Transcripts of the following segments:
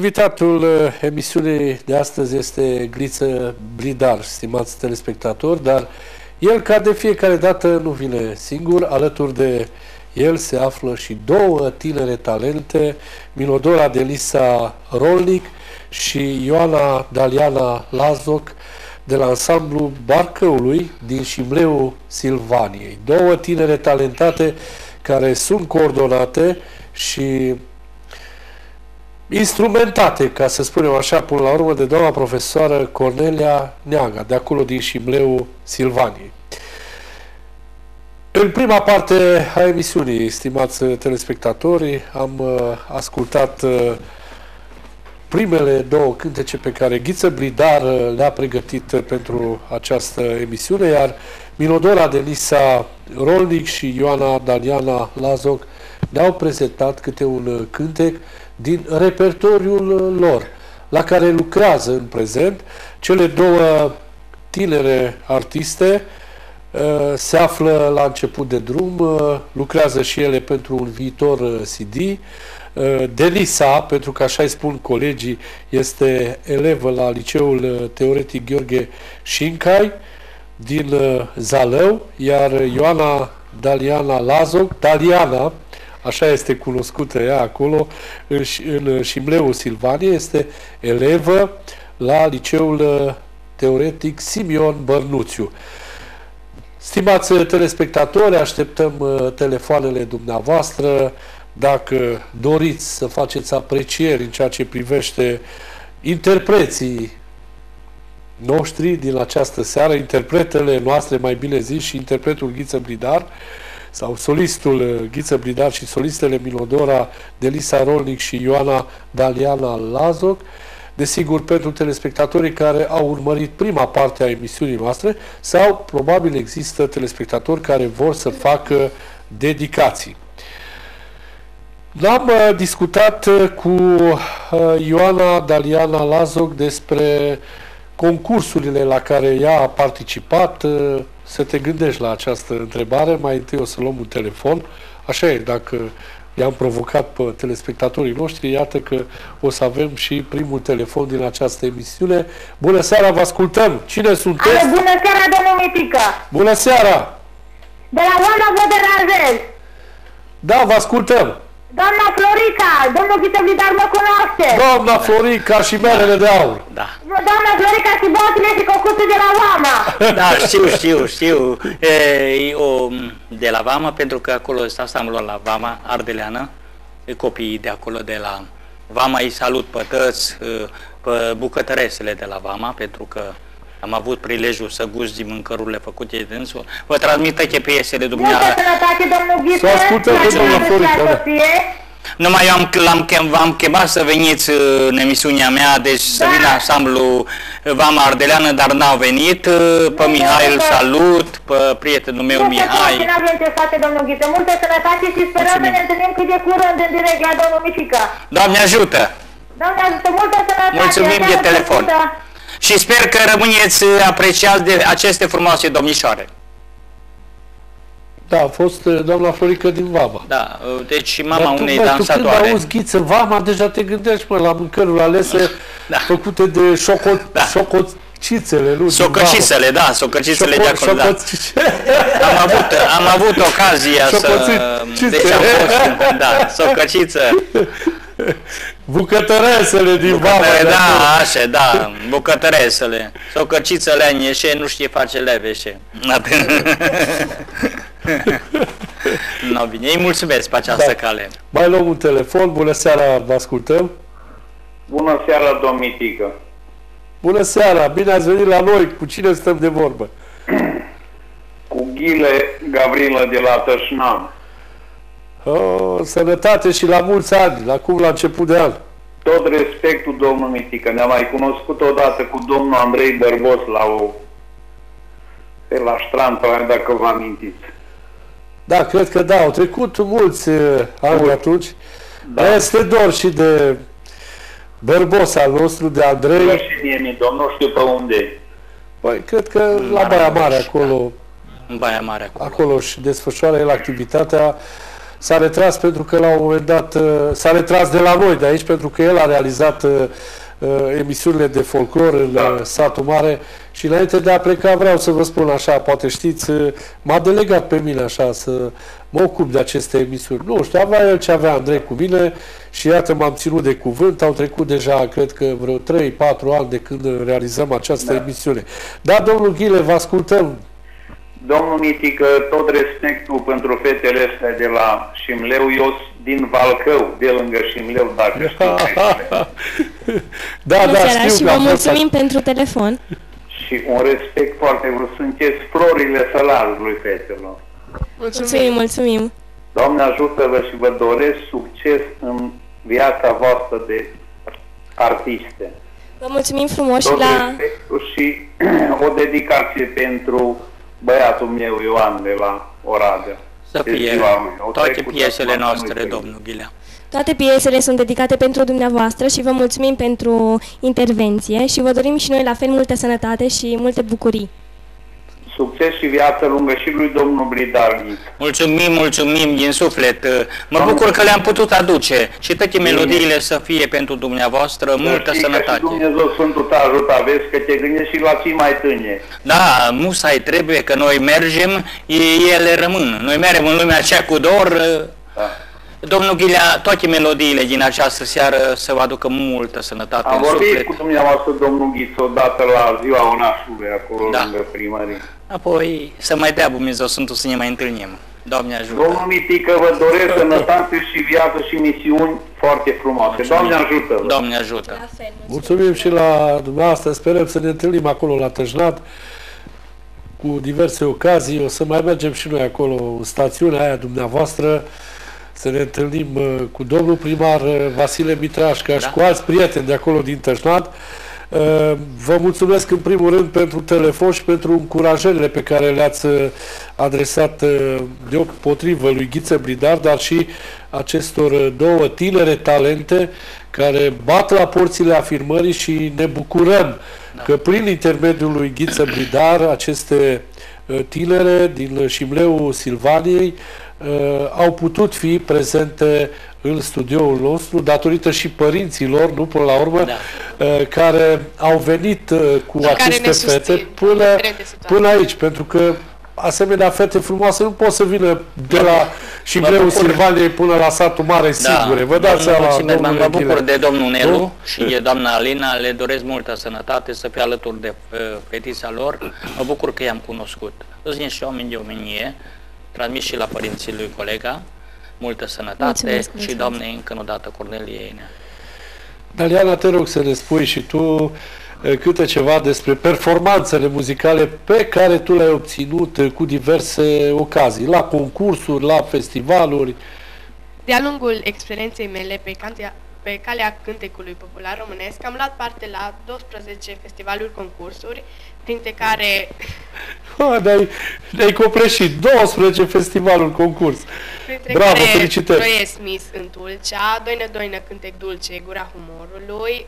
Invitatul uh, emisiunii de astăzi este Gliță Bridar, stimați telespectatori, dar el, ca de fiecare dată, nu vine singur. Alături de el se află și două tinere talente, Milodora Delisa Rolnic și Ioana Daliana Lazoc, de la ansamblu Barcăului din Șimleu Silvaniei. Două tinere talentate care sunt coordonate și instrumentate, ca să spunem așa, până la urmă, de doamna profesoară Cornelia Neaga, de acolo din Șimleu Silvaniei. În prima parte a emisiunii, stimați telespectatori, am uh, ascultat uh, primele două cântece pe care Ghiță Bridar uh, le-a pregătit pentru această emisiune, iar Milodora Delisa Rolnic și Ioana Daliana Lazoc ne-au prezentat câte un cântec din repertoriul lor, la care lucrează în prezent. Cele două tinere artiste uh, se află la început de drum, uh, lucrează și ele pentru un viitor uh, CD. Delisa, pentru că așa îi spun colegii, este elevă la Liceul Teoretic Gheorghe Șincai din Zalău, iar Ioana Daliana Lazoc, Daliana, așa este cunoscută ea acolo, în, în Șimleu Silvanie, este elevă la Liceul uh, Teoretic Simion Bărnuțiu. Stimați telespectatori, așteptăm uh, telefoanele dumneavoastră. Dacă doriți să faceți aprecieri în ceea ce privește interpreții noștri din această seară, interpretele noastre, mai bine zis, și interpretul Ghiță Bridar, sau solistul uh, Ghiță Bridar și solistele Milodora, Delisa Rolnic și Ioana Daliana Lazoc, desigur pentru telespectatorii care au urmărit prima parte a emisiunii noastre sau probabil există telespectatori care vor să facă dedicații. Am uh, discutat uh, cu Ioana Daliana Lazoc despre concursurile la care ea a participat, să te gândești la această întrebare. Mai întâi o să luăm un telefon. Așa e, dacă i-am provocat pe telespectatorii noștri, iată că o să avem și primul telefon din această emisiune. Bună seara, vă ascultăm! Cine sunteți? Alo, bună seara, domnul Mitică! Bună seara! De la Oana vă deranjez! Da, vă ascultăm! Doamna Florica, domnul Vicevidar mă cunoaște. Doamna Florica și merele de aur. Da. Doamna Florica și boatele și cocuțul de la Vama. Da, știu, știu, știu. E, o, de la Vama, pentru că acolo asta am luat la Vama, Ardeleană, copiii de acolo de la Vama îi salut pe tăți, pe bucătăresele de la Vama, pentru că am avut prilejul să gust din mâncărurile făcute de dânsul. Vă transmită chepiesele dumneavoastră. Multă sănătate, domnul Ghiță. Să ascultăm pe domnul Florica, da. Numai eu am, l-am chem, v-am chemat să veniți uh, în emisiunea mea, deci da. să vină ansamblu Vama Ardeleană, dar n-au venit. Uh, pe nu, Mihai îl salut, pe prietenul meu Multă Mihai. Nu avem ce face, domnul Ghiță. Multă sănătate și sperăm să ne întâlnim cât de curând în direct la domnul Mișica. Doamne ajută! Doamne ajută, multă sănătate! Mulțumim de telefon! Plăcută. Și sper că rămâneți apreciați de aceste frumoase domnișoare. Da, a fost uh, doamna Florică din Vama. Da, uh, deci mama Dar tu, unei bă, dansatoare. Tu când auzi ghiță Vama, deja te gândești mă, la mâncăruri alese Da. făcute de șocot, Da. șococițele, nu? din Socăcițele, da, socăcițele de Vama. acolo, da. Șococițe. Am avut, am avut ocazia să... Șocoțice. Deci am fost, da, socăciță. Bucătăresele din Vama. de acolo. Da, așa, da, bucătăresele. Socăcițele anie, nu știe face leveșe. no, bine, îi mulțumesc pe această Da. cale. Mai luăm un telefon. Bună seara, vă ascultăm. Bună seara, domnitică. Bună seara, bine ați venit la noi. Cu cine stăm de vorbă? Cu Ghile Gavrilă de la Tășnan. Oh, sănătate și la mulți ani, la cum la început de an. Tot respectul, domnul Mitică. Ne-am mai cunoscut odată cu domnul Andrei Bărbos la o... pe la Ștran, probabil dacă vă amintiți. Da, cred că da, au trecut mulți uh, ani Mulți. atunci. Da. Da. Este dor și de bărbos al nostru, de Vă Andrei. și mie mi domn, nu știu pe unde. Păi, cred că la Marea Baia Mare, Mureș, acolo, În Baia Mare acolo. acolo și desfășoară el activitatea s-a retras pentru că la un moment dat uh, s-a retras de la noi de aici pentru că el a realizat uh, uh, emisiunile de folclor în Da. uh, satul mare și înainte de a pleca vreau să vă spun așa, poate știți, uh, m-a delegat pe mine așa să mă ocup de aceste emisiuni. Nu știu, avea el ce avea Andrei cu mine și iată m-am ținut de cuvânt, au trecut deja, cred că vreo 3-4 ani de când realizăm această Da. emisiune. Da, domnul Ghile, vă ascultăm. Domnul Mitică, tot respectul pentru fetele astea de la Șimleu, eu sunt din Valcău, de lângă Șimleu, dacă știți. da, Bună da, seara știu și că vă a fost mulțumim pentru telefon. Și un respect foarte mult. Sunteți florile sălarului fetelor. Mulțumim, mulțumim. Doamne ajută-vă și vă doresc succes în viața voastră de artiste. Vă mulțumim frumos și Tot la... respectul și o dedicație pentru băiatul meu Ioan de la Oradea. Să De fie ziua lui. Au toate trecut piesele acum noastre, anul domnul Ghilea. Toate piesele sunt dedicate pentru dumneavoastră și vă mulțumim pentru intervenție și vă dorim și noi la fel multă sănătate și multe bucurii. Succes și viață lungă și lui domnul Bridar Ghiță. Mulțumim, mulțumim din suflet. Mă bucur că le-am putut aduce și toate melodiile să fie pentru dumneavoastră. Multă Știi că și sănătate. Dumnezeu Sfântul te ajută, vezi că te gândești și la cei mai tâni. Da, musai trebuie că noi mergem, e- ele rămân. Noi mergem în lumea aceea cu dor. Da. Domnul Ghilea, toate melodiile din această seară să vă aducă multă sănătate Am în vorbit suflet. cu dumneavoastră, domnul Ghiță, odată la ziua Onașului, acolo Da. lângă primărie. Apoi să mai dea Dumnezeu Sfântul să ne mai întâlnim. Doamne ajută! Domnul Mitică, vă doresc sănătate și viață și misiuni foarte frumoase. Doamne ajută-vă! Doamne ajută! La fel, Mulțumim și la dumneavoastră, sperăm să ne întâlnim acolo la Tăjnat cu diverse ocazii, o să mai mergem și noi acolo în stațiunea aia dumneavoastră, să ne întâlnim uh, cu domnul primar uh, Vasile Mitrașca și Da. cu alți prieteni de acolo din Tăjnat. Uh, Vă mulțumesc în primul rând pentru telefon și pentru încurajările pe care le-ați uh, adresat uh, deopotrivă lui Ghiță Bridar, dar și acestor uh, două tinere talente care bat la porțile afirmării și ne bucurăm că prin intermediul lui Ghiță Bridar aceste uh, tinere din Șimleu Silvaniei uh, au putut fi prezente în studioul nostru datorită și părinților, nu până la urmă, Da. uh, care au venit uh, cu care aceste ne fete susțin, până, indiferent de situație. până aici, pentru că asemenea fete frumoase nu pot să vină de la Șimleu bucur. Silvaniei până la satul mare singure. Vă dați Da. Domnul seama, Mulțumesc, domnule mă bucur Ghile. de domnul Nelu Nu? și de doamna Alina, le doresc multă sănătate, să fie alături de uh, fetița lor. Mă bucur că i-am cunoscut. Sunt niște oameni de omenie, transmis și la părinții lui colega, multă sănătate Mulțumesc, și mulțumesc. doamnei încă o dată Cornelie Enea. Daliana, te rog să ne spui și tu eh, câte ceva despre performanțele muzicale pe care tu le-ai obținut eh, cu diverse ocazii, la concursuri, la festivaluri. De-a lungul experienței mele pe, cantia, pe calea cântecului popular românesc, am luat parte la 12 festivaluri concursuri, printre care, Ha, ne-ai, ne-ai copleșit 12 festivaluri concurs. printre Bravo, care felicitări! Proiesc Miss în Tulcea, Doină Doină Cântec Dulce, Gura Humorului,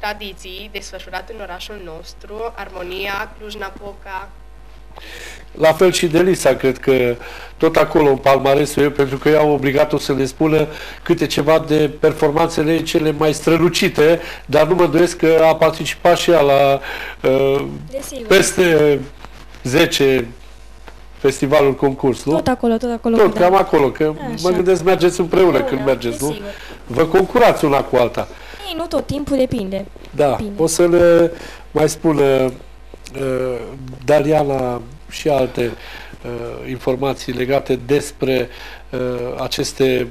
Tradiții, desfășurat în orașul nostru, Armonia, Cluj-Napoca, La fel și de Lisa, cred că tot acolo în palmaresul eu, pentru că eu am obligat-o să ne spună câte ceva de performanțele ei cele mai strălucite, dar nu mă îndoiesc că a participat și ea la uh, Desigur. peste 10 festivaluri concurs, nu? Tot acolo, tot acolo. Tot, da. cam acolo, că Așa. mă gândesc mergeți împreună Împreună, când mergeți, nu? desigur. Vă concurați una cu alta. Ei, nu tot timpul depinde. Da, Bine. o să le mai spună uh, Daliana și alte uh, informații legate despre uh, aceste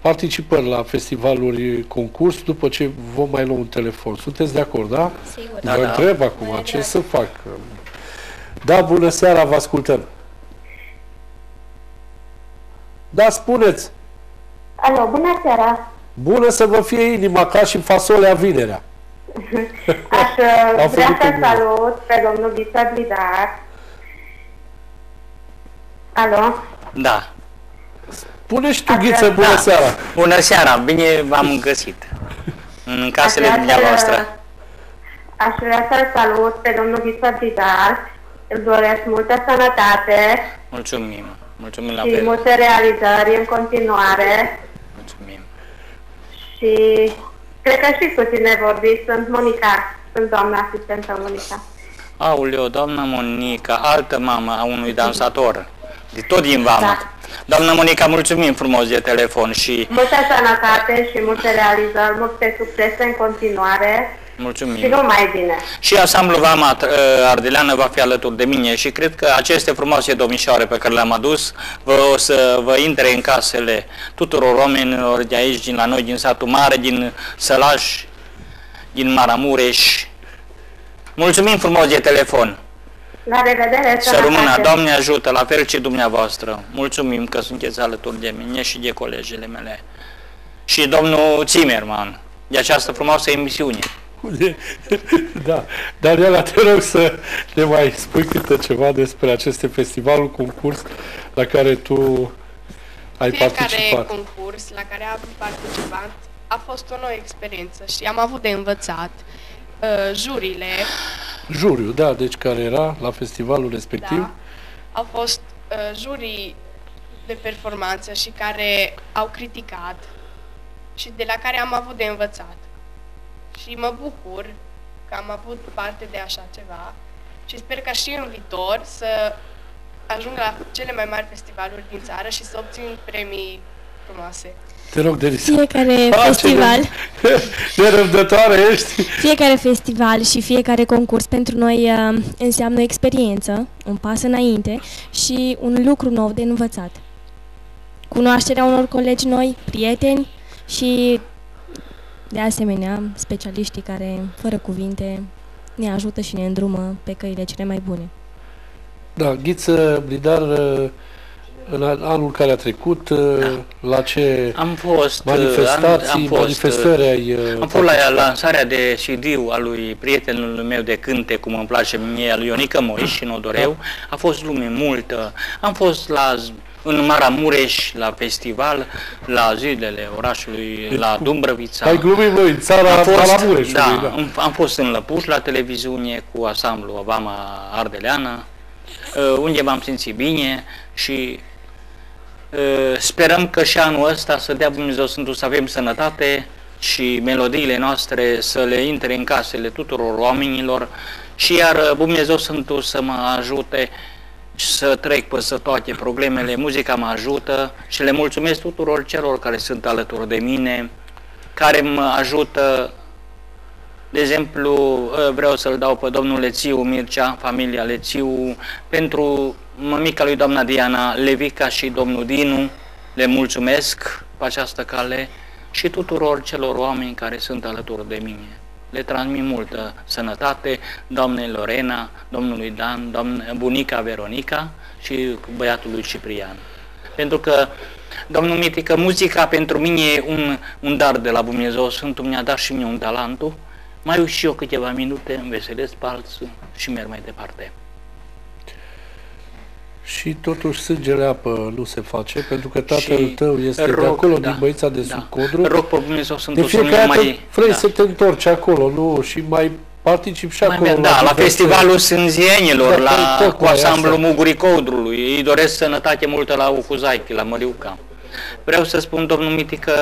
participări la festivaluri concurs după ce vom mai lua un telefon. Sunteți de acord, da? Sigur. Da, Vă da. întreb acum, Mai ce drag. să fac? Da, bună seara, vă ascultăm. Da, spuneți. Alo, bună seara! Bună să vă fie inima ca și fasolea vinerea. Aș uh, Au vrea făcut să bine. salut pe domnul Ghiță Blidar. Alo? Da. Pune și tu, Așa, Ghiță, bună da. seara. Bună seara, bine v-am găsit. În casele Aș vrea dumneavoastră. să- Aș vrea să-l salut pe domnul Ghiță Blidar. Îl doresc multă sănătate Mulțumim. Mulțumim la și fel. multe realizări în continuare. Mulțumim. Și cred că știți cu cine vorbiți, sunt Monica, sunt doamna asistentă Monica. Auleo, doamna Monica, altă mamă a unui dansator, de tot din Vama. Da. Doamna Monica, mulțumim frumos de telefon și Multe sănătate și multe realizări, multe succese în continuare și mulțumim. numai bine. Și Asamblu Vama uh, Ardeleană va fi alături de mine și cred că aceste frumoase domnișoare pe care le-am adus vă, o să vă intre în casele tuturor oamenilor de aici, din la noi, din satul mare, din Sălaș, din Maramureș. Mulțumim frumos de telefon! La revedere, Să rămână, sănătate. Doamne ajută, la fel și dumneavoastră. Mulțumim că sunteți alături de mine și de colegele mele. Și domnul Zimmerman, de această frumoasă emisiune. Da, Daniela, te rog să ne mai spui câte ceva despre aceste festivalul, concurs la care tu ai Fiecare participat. concurs la care am participat a fost o nouă experiență și am avut de învățat. Uh, jurile Juriu, da, deci care era la festivalul respectiv. da, au fost uh, jurii de performanță și care au criticat și de la care am avut de învățat. Și mă bucur că am avut parte de așa ceva și sper ca și în viitor să ajung la cele mai mari festivaluri din țară și să obțin premii frumoase. Te rog, Denis. Fiecare Ah, ce festival, Nerăbdătoare ești. fiecare festival și fiecare concurs pentru noi uh, înseamnă o experiență, un pas înainte și un lucru nou de învățat. Cunoașterea unor colegi noi, prieteni și, de asemenea, specialiștii care, fără cuvinte, ne ajută și ne îndrumă pe căile cele mai bune. Da, Ghiță Blidar, în an- anul care a trecut, la ce Am fost... manifestații, am, am fost, manifestări ai uh, Am fost la participat? lansarea de CD al lui prietenul meu de cânte, cum îmi place mie, al Ionica Moiș și Nodoreu. A fost lume multă. Am fost la în Maramureș, la festival, la zilele orașului, la Dumbrăvița. Mai glumim noi, în țara Am fost, Palamureșului, da, da. am- am fost în Lăpuș la televiziune cu asamblu Obama Ardeleană, uh, unde m-am simțit bine și uh, sperăm că și anul ăsta să dea Dumnezeu Sfântul să avem sănătate și melodiile noastre să le intre în casele tuturor oamenilor și iar uh, Dumnezeu Sfântul să mă ajute să trec peste toate problemele, muzica mă ajută și le mulțumesc tuturor celor care sunt alături de mine, care mă ajută de exemplu, ă, vreau să-l dau pe domnul Lețiu Mircea, familia Lețiu, pentru mămica lui doamna Diana Levica și domnul Dinu, le mulțumesc pe această cale și tuturor celor oameni care sunt alături de mine. Le transmit multă sănătate, doamnei Lorena, domnului Dan, doamne, bunica Veronica și băiatului Ciprian. Pentru că, domnul Mitică, muzica pentru mine e un, un dar de la Dumnezeu, Sfântul mi-a dat și mie un talentul, mai uit și eu câteva minute, îmi veselesc pe alții și merg mai departe. Și totuși sângele apă nu se face, pentru că tatăl Și tău este de rog, acolo, da, din Băița de da. sub Codru. Rog pe Dumnezeu De Sfântul să nu fiecare dată mai... vrei da. să te întorci acolo, nu? Și mai particip și Mai acolo. merg, da, la diverse- festivalul Sânzienilor, Da, la, tot cu mai ansamblu asta. Mugurii Codrului. Îi doresc sănătate multă la Ucuzaichi, la Măriuca. Vreau să spun, domnul Mitică,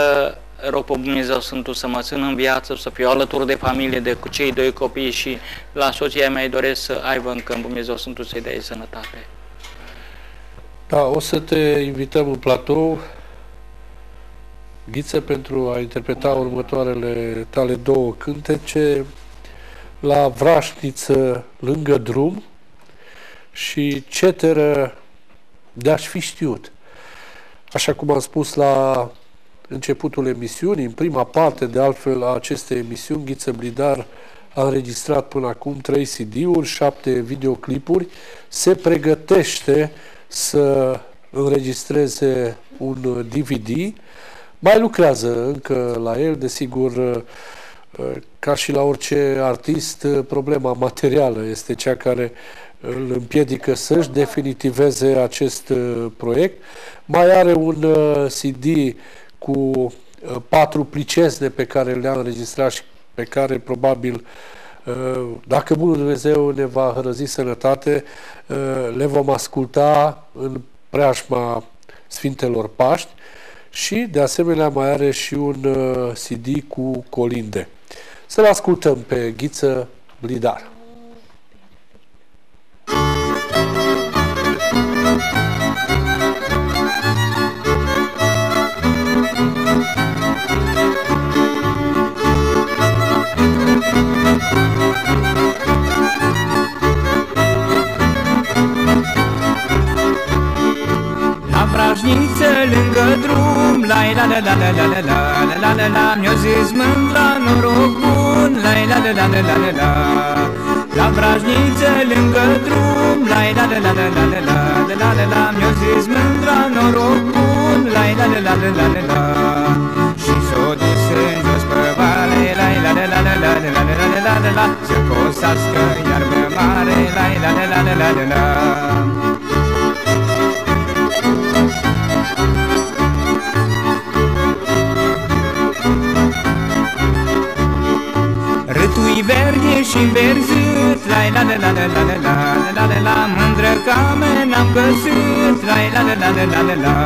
rog pe Dumnezeu Sfântul să mă țin în viață, să fiu alături de familie, de cu cei doi copii și la soția mea îi doresc să aibă încă în Dumnezeu Sfântul să-i dea ei sănătate. Da, o să te invităm în platou, Ghiță, pentru a interpreta următoarele tale două cântece la Vrașniță, lângă drum și Ceteră de-aș fi știut. Așa cum am spus la începutul emisiunii, în prima parte, de altfel, a acestei emisiuni, Ghiță Blidar a înregistrat până acum trei CD-uri, șapte videoclipuri, se pregătește să înregistreze un DVD, mai lucrează încă la el, desigur, ca și la orice artist, problema materială este cea care îl împiedică să-și definitiveze acest uh, proiect. Mai are un uh, CD cu uh, patru plicesne pe care le-a înregistrat și pe care probabil dacă Bunul Dumnezeu ne va hărăzi sănătate, le vom asculta în preajma Sfintelor Paști și de asemenea mai are și un uh, CD cu colinde. Să-l ascultăm pe Ghiță Blidar. Vrajniță lângă drum La la la la la la la la la la la la Mi-o zis mândra noroc bun La la la la la la la la La vrajniță lângă drum La la la la la la la la la la la la Mi-o zis mândra noroc bun La la la la la la la la Și s-o dus în jos pe vale La la la la la la la la la la la la la Să cosească iarbă mare La la la la la la la la Râtui verde și verzut La la la la la la la la la la la Mândră camen am căsut La la la la la la la la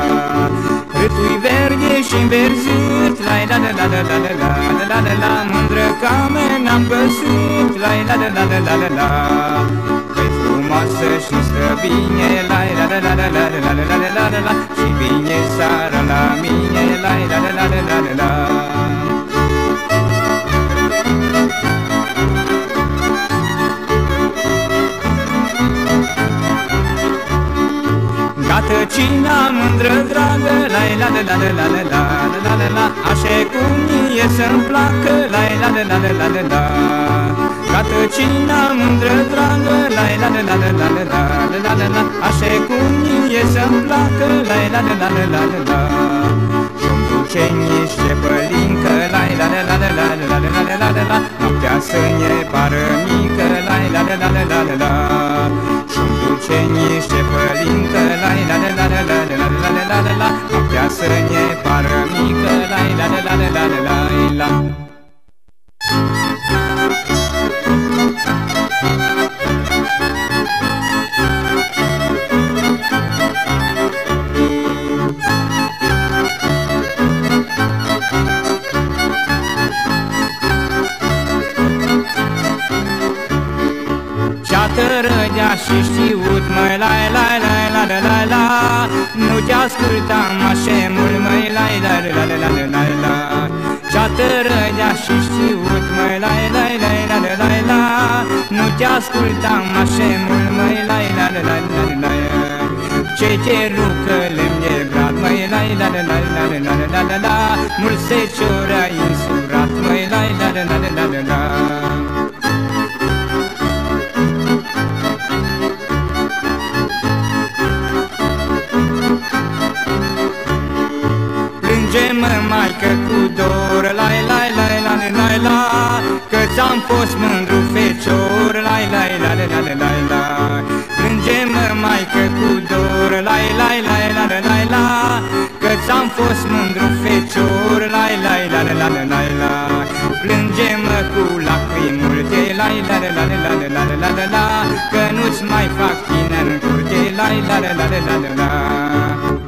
Râtui verde și verzut La la la la la la la la la la la la Mândră camen am căsut La la la la la la la la Păi frumoasă și stă bine La la la la la la la la la la la la Și vine seara la mine La la la la la la la la Gata cina mândră dragă La la la la la la la la la la la Așa cum e să-mi placă La la la la la la la la Gata cina mândră dragă La la la la la la la la la la la Așa cum e să-mi placă La la la la la la la la Și-mi duce niște pălincă La la la la la la la la la la la la Noaptea să ne pară mică La la la la la la la la Și-mi duce niște pălincă La la la la la la la la la la la la Noaptea să ne pară mică La la la la la la la la la Tărăgea și știut, măi, la la la la la la la Nu te ascultam așa mult, măi, la la la la la la la la Ce-a tărăgea și știut, măi, la la la la la la la Nu te ascultam așa mult, măi, la la la la la la la ce te rucă lemn de brad, măi, la la la la la la la la la la Mulți se ciora insurat, măi, la la la la la la la mer mai că cu dor Lai, lai, lai, la, lai, lai la Că ți-am fost mândru fecior Lai, lai, la, lai, lai, lai, la mer mai că cu dor Lai, lai, lai, la, lai, lai la Că ți-am fost mândru fecior Lai, lai, la, lai, lai, lai, la Plânge-mă cu lacrimi multe Lai, la, la, la, la, la, la, la Că nu-ți mai fac tine în curte Lai, la, la, la, la, la, la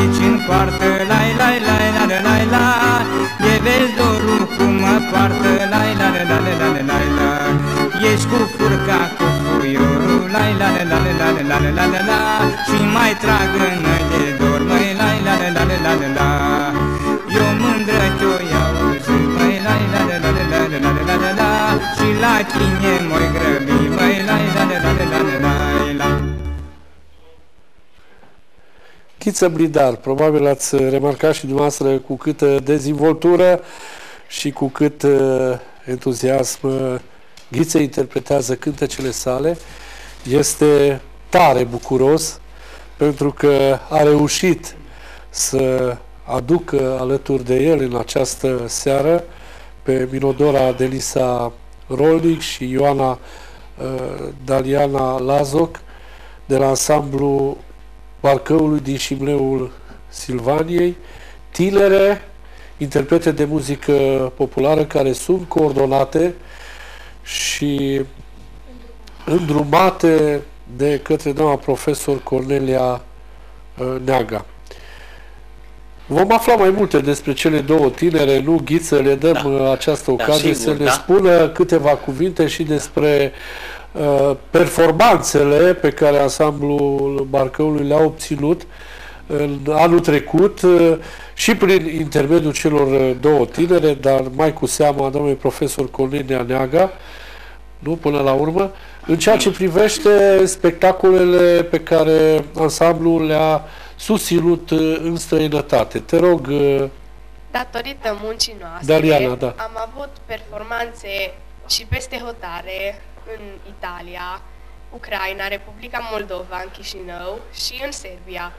aici în poartă, la la la la la la la De vezi dorul cum mă poartă, la la la la la la la la Ești cu furca cu fuiorul, la la la la la la la la la la Și mai trag în de dor, măi, la la la la la la la Eu mândră te-o iau măi, la la la la la la la la la la Și la tine mă grăbi, măi, la la la la la la Chiță Blidar, probabil ați remarcat și dumneavoastră cu câtă dezvoltură și cu cât uh, entuziasm uh, Ghiță interpretează cântecele sale. Este tare bucuros pentru că a reușit să aducă alături de el în această seară pe Minodora Delisa Rolnic și Ioana uh, Daliana Lazoc, de la ansamblu Barcăului din Șimleul Silvaniei, tinere, interprete de muzică populară care sunt coordonate și îndrumate de către doamna profesor Cornelia uh, Neaga. Vom afla mai multe despre cele două tinere, nu Ghiță, le dăm Da. uh, această Da, ocazie sigur, să ne da. spună câteva cuvinte și despre uh, performanțele pe care ansamblul Barcăului le-a obținut în anul trecut uh, și prin intermediul celor uh, două tinere, dar mai cu seama a domnului profesor Cornelia Neaga, nu până la urmă, în ceea ce privește spectacolele pe care ansamblul le-a susținut uh, în străinătate. Te rog, uh, Datorită muncii noastre, Daliana, da. am avut performanțe și peste hotare în Italia, Ucraina, Republica Moldova, în Chișinău și în Serbia.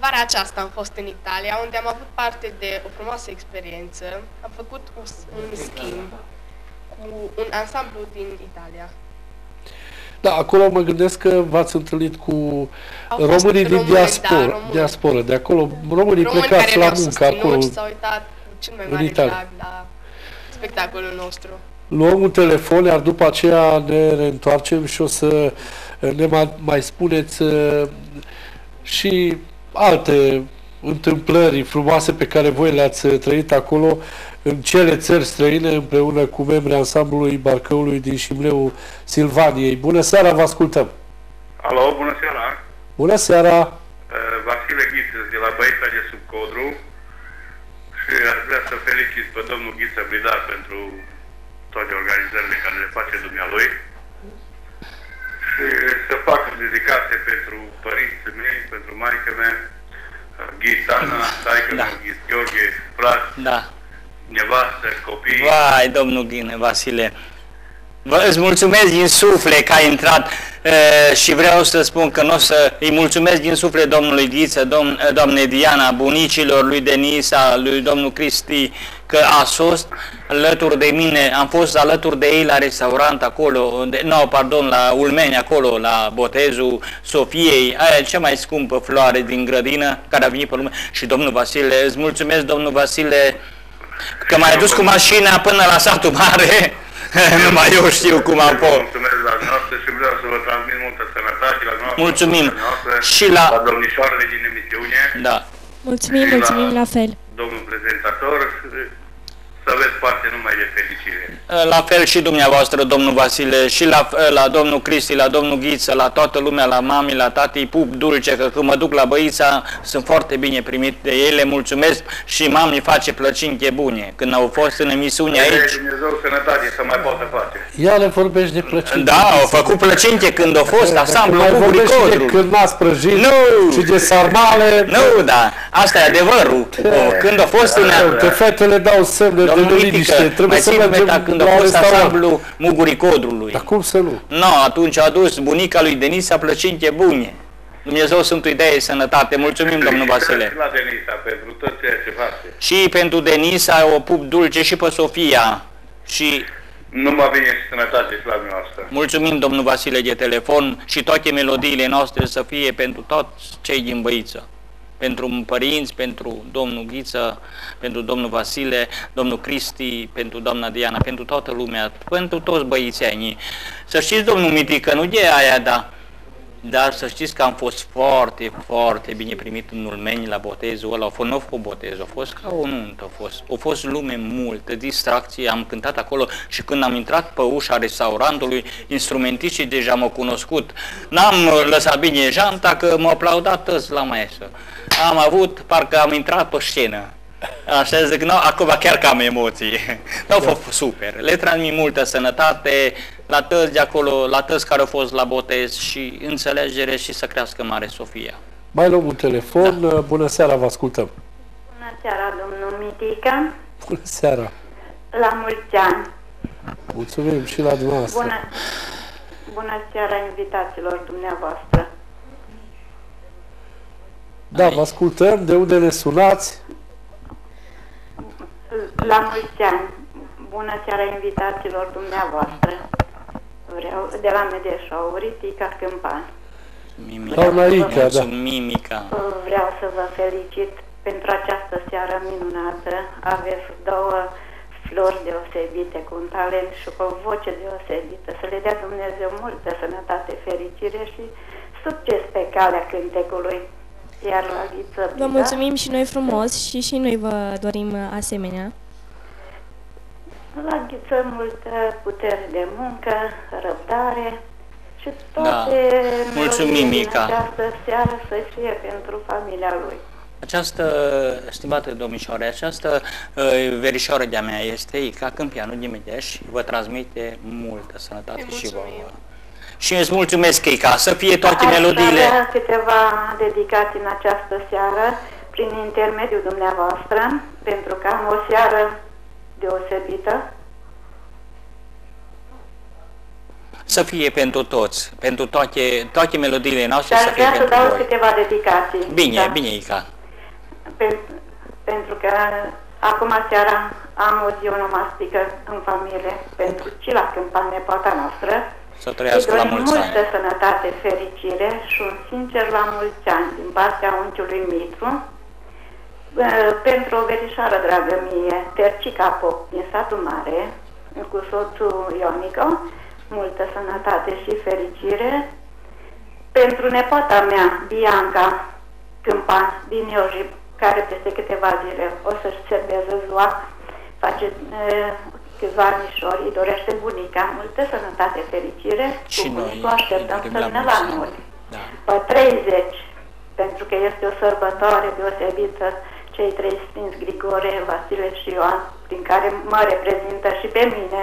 Vara aceasta am fost în Italia, unde am avut parte de o frumoasă experiență. Am făcut un, un schimb cu un ansamblu din Italia. da, acolo mă gândesc că v-ați întâlnit cu Au fost românii din români, diaspora, da, români. diaspora, de acolo, românii Români plecați care la ne-au muncă susținut acolo. și s-au uitat cu cel mai în mare Italia. drag la spectacolul nostru. Luăm un telefon, iar după aceea ne reîntoarcem și o să ne mai, mai spuneți uh, și alte întâmplări frumoase pe care voi le-ați trăit acolo în cele țări străine împreună cu membrii ansamblului Barcăului din Șimleu Silvaniei. Bună seara, vă ascultăm! Alo, bună seara! Bună seara! Uh, Vasile Ghiță de la Băița de sub Codru și aș vrea să felicit pe domnul Ghiță Bridar pentru toate organizările care le face dumnealui și să fac o dedicație pentru părinții mei, pentru maică mea, uh, Ghitana, taică Da. meu, Ghis Gheorghe, frați, Da. nevastă, copii. Vai, domnul Ghine, Vasile, vă îți mulțumesc din suflet că ai intrat e, și vreau să spun că nu o să îi mulțumesc din suflet domnului Ghiță, domn, doamne Diana, bunicilor lui Denisa, lui domnul Cristi, că a fost alături de mine, am fost alături de ei la restaurant acolo, de, no, pardon, la Ulmeni acolo, la botezul Sofiei, aia e cea mai scumpă floare din grădină care a venit pe lume. Și domnul Vasile, îți mulțumesc domnul Vasile, Că m-ai dus cu mașina până la satul mare, numai eu știu cum am Vă fost. mulțumesc la noastră și vreau să vă transmit multă sănătate la noastră. Mulțumim. la noastră, Și la- la domnișoarele din emisiune, Da. Mulțumim, Și mulțumim la- la fel. domnul prezentator, să aveți parte numai de fericire. La fel și dumneavoastră, domnul Vasile, și la, la domnul Cristi, la domnul Ghiță, la toată lumea, la mami, la tati, pup dulce, că când mă duc la băița, sunt foarte bine primit de ele, mulțumesc și mami face plăcinche bune. Când au fost în emisiune Aici. aici, Dumnezeu sănătate să mai poată face. Ia le vorbești de plăcere. da, au făcut plăcinche când au fost ansamblu mai cu vorbești și de Buricodru. când n-ați prăjit Nu! și de sarmale. Nu, da, asta e adevărul. O, Când a fost în... Uite, fetele dau semne de Domnul liniște. Mitică, Trebuie mai să țin mergem meta când a la fost restaurant. ansamblu Mugurii Codrului. Dar cum să nu? No, atunci a adus bunica lui Denisa plăcinte bune. Dumnezeu sunt idee sănătate. Mulțumim, domnul Și Vasile. la Denisa pentru tot ceea ce face. Și pentru Denisa o pup dulce și pe Sofia. Și Numai bine și sănătate și la dumneavoastră. mulțumim, domnul Vasile, de telefon și toate melodiile noastre să fie pentru toți cei din Băiță. Pentru părinți, pentru domnul Ghiță, pentru domnul Vasile, domnul Cristi, pentru doamna Diana, pentru toată lumea, pentru toți băițenii. Să știți, domnul Mitică, nu de aia, da, dar să știți că am fost foarte, foarte bine primit în Ulmeni la botezul ăla. A fost, nu a fost botez, a fost ca o nuntă, a fost, a fost lume multă, distracție, am cântat acolo și când am intrat pe ușa restaurantului, instrumentiștii deja m-au cunoscut. N-am uh, lăsat bine janta că m-au aplaudat toți la maestru. Am avut, parcă am intrat pe scenă. Așa zic, no, acum chiar că am emoții. Nu au fost super. Le transmit multă sănătate la toți de acolo, la toți care au fost la botez și înțelegere și să crească mare Sofia. Mai luăm un telefon. Da. Bună seara, vă ascultăm. Bună seara, domnul Mitică. Bună seara. La mulți ani. Mulțumim și la dumneavoastră. Bună, bună seara invitaților dumneavoastră. Da, vă ascultăm. De unde ne sunați? La mulți ani. Bună seara invitaților dumneavoastră. Vreau, de la Medeșauri, Tica Câmpan. Mimica. Doamna Ica, da. Mulțumim, Mimica. Vreau să vă felicit pentru această seară minunată. Aveți două flori deosebite, cu un talent și cu o voce deosebită. Să le dea Dumnezeu multă sănătate, fericire și succes pe calea cântecului. Iar la Ghiță Vă mulțumim și noi frumos și și noi vă dorim uh, asemenea. La Ghiță multă putere de muncă, răbdare și Da. toate Mulțumim, melodiile din Mica. această seară să fie pentru familia lui. Această, stimată domnișoare, această uh, verișoară de-a mea este Ica Câmpianu Dimideș, vă transmite multă sănătate Îi și vouă. mulțumim. Și îți mulțumesc, Ica, să fie toate Aș melodiile. avea câteva dedicații în această seară prin intermediul dumneavoastră, pentru că am o seară deosebită. Să fie pentru toți, pentru toate, toate melodiile Și noastre aș să fie vrea să pentru dau voi. câteva dedicații. Bine, Da. bine, Ica. Pen- pentru că acum seara am o zi onomastică în familie pentru Cila Câmpan, nepoata noastră. Să Îi trăiască la dorim mulți multă ani. sănătate, fericire și un sincer la mulți ani din partea unchiului Mitru. Uh, Pentru o verișoară dragă mie, Tercica Pop din satul mare, cu soțul Ionico, multă sănătate și fericire. Pentru nepoata mea, Bianca Câmpan din Iojib, care peste câteva zile o să-și serveze ziua, face uh, câțiva anișori, îi dorește bunica, multă sănătate, fericire. Și Cu noi bunicul așteptăm îi să dorim la vină la mulți ani. noi. Da. Pe 30, pentru că este o sărbătoare deosebită, cei trei Sfinți Grigore, Vasile și Ioan, prin care mă reprezintă și pe mine,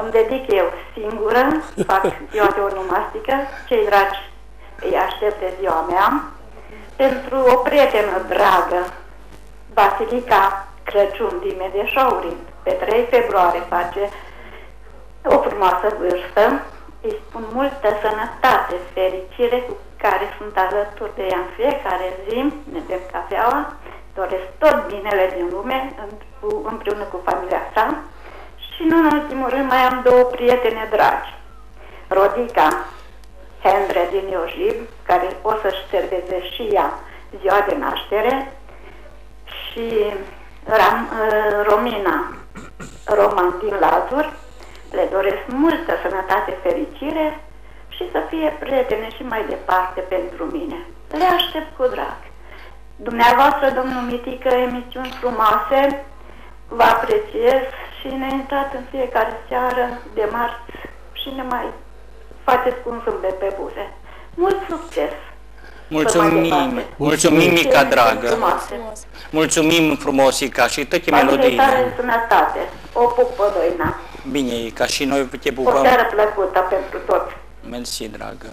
îmi dedic eu singură, fac ziua de onomastică, cei dragi îi aștept de ziua mea, pentru o prietenă dragă, Basilica Crăciun din Medeșauri, pe 3 februarie face o frumoasă vârstă, îi spun multă sănătate, fericire cu care sunt alături de ea în fiecare zi, ne bem cafeaua, doresc tot binele din lume în- cu- împreună cu familia sa și nu în ultimul rând mai am două prietene dragi. Rodica Hendre din Iojib, care o să-și serveze și ea ziua de naștere, și Ram, uh, Romina Roman din Lazur. Le doresc multă sănătate, fericire și să fie prietene și mai departe pentru mine. Le aștept cu drag. Dumneavoastră, domnul Mitică, emisiuni frumoase, vă apreciez și ne intrați în fiecare seară de marți și ne mai faceți cu un zâmbet pe buze. Mult succes! Mulțumim, departe. mulțumim, Mica Emisiuni dragă. frumoase. Mulțumim frumos, Ica, și toate Familie tare melodiile. în sănătate. O pup pe doina. Bine, Ica, și noi te O pupăm. seară plăcută pentru toți. Mersi, dragă.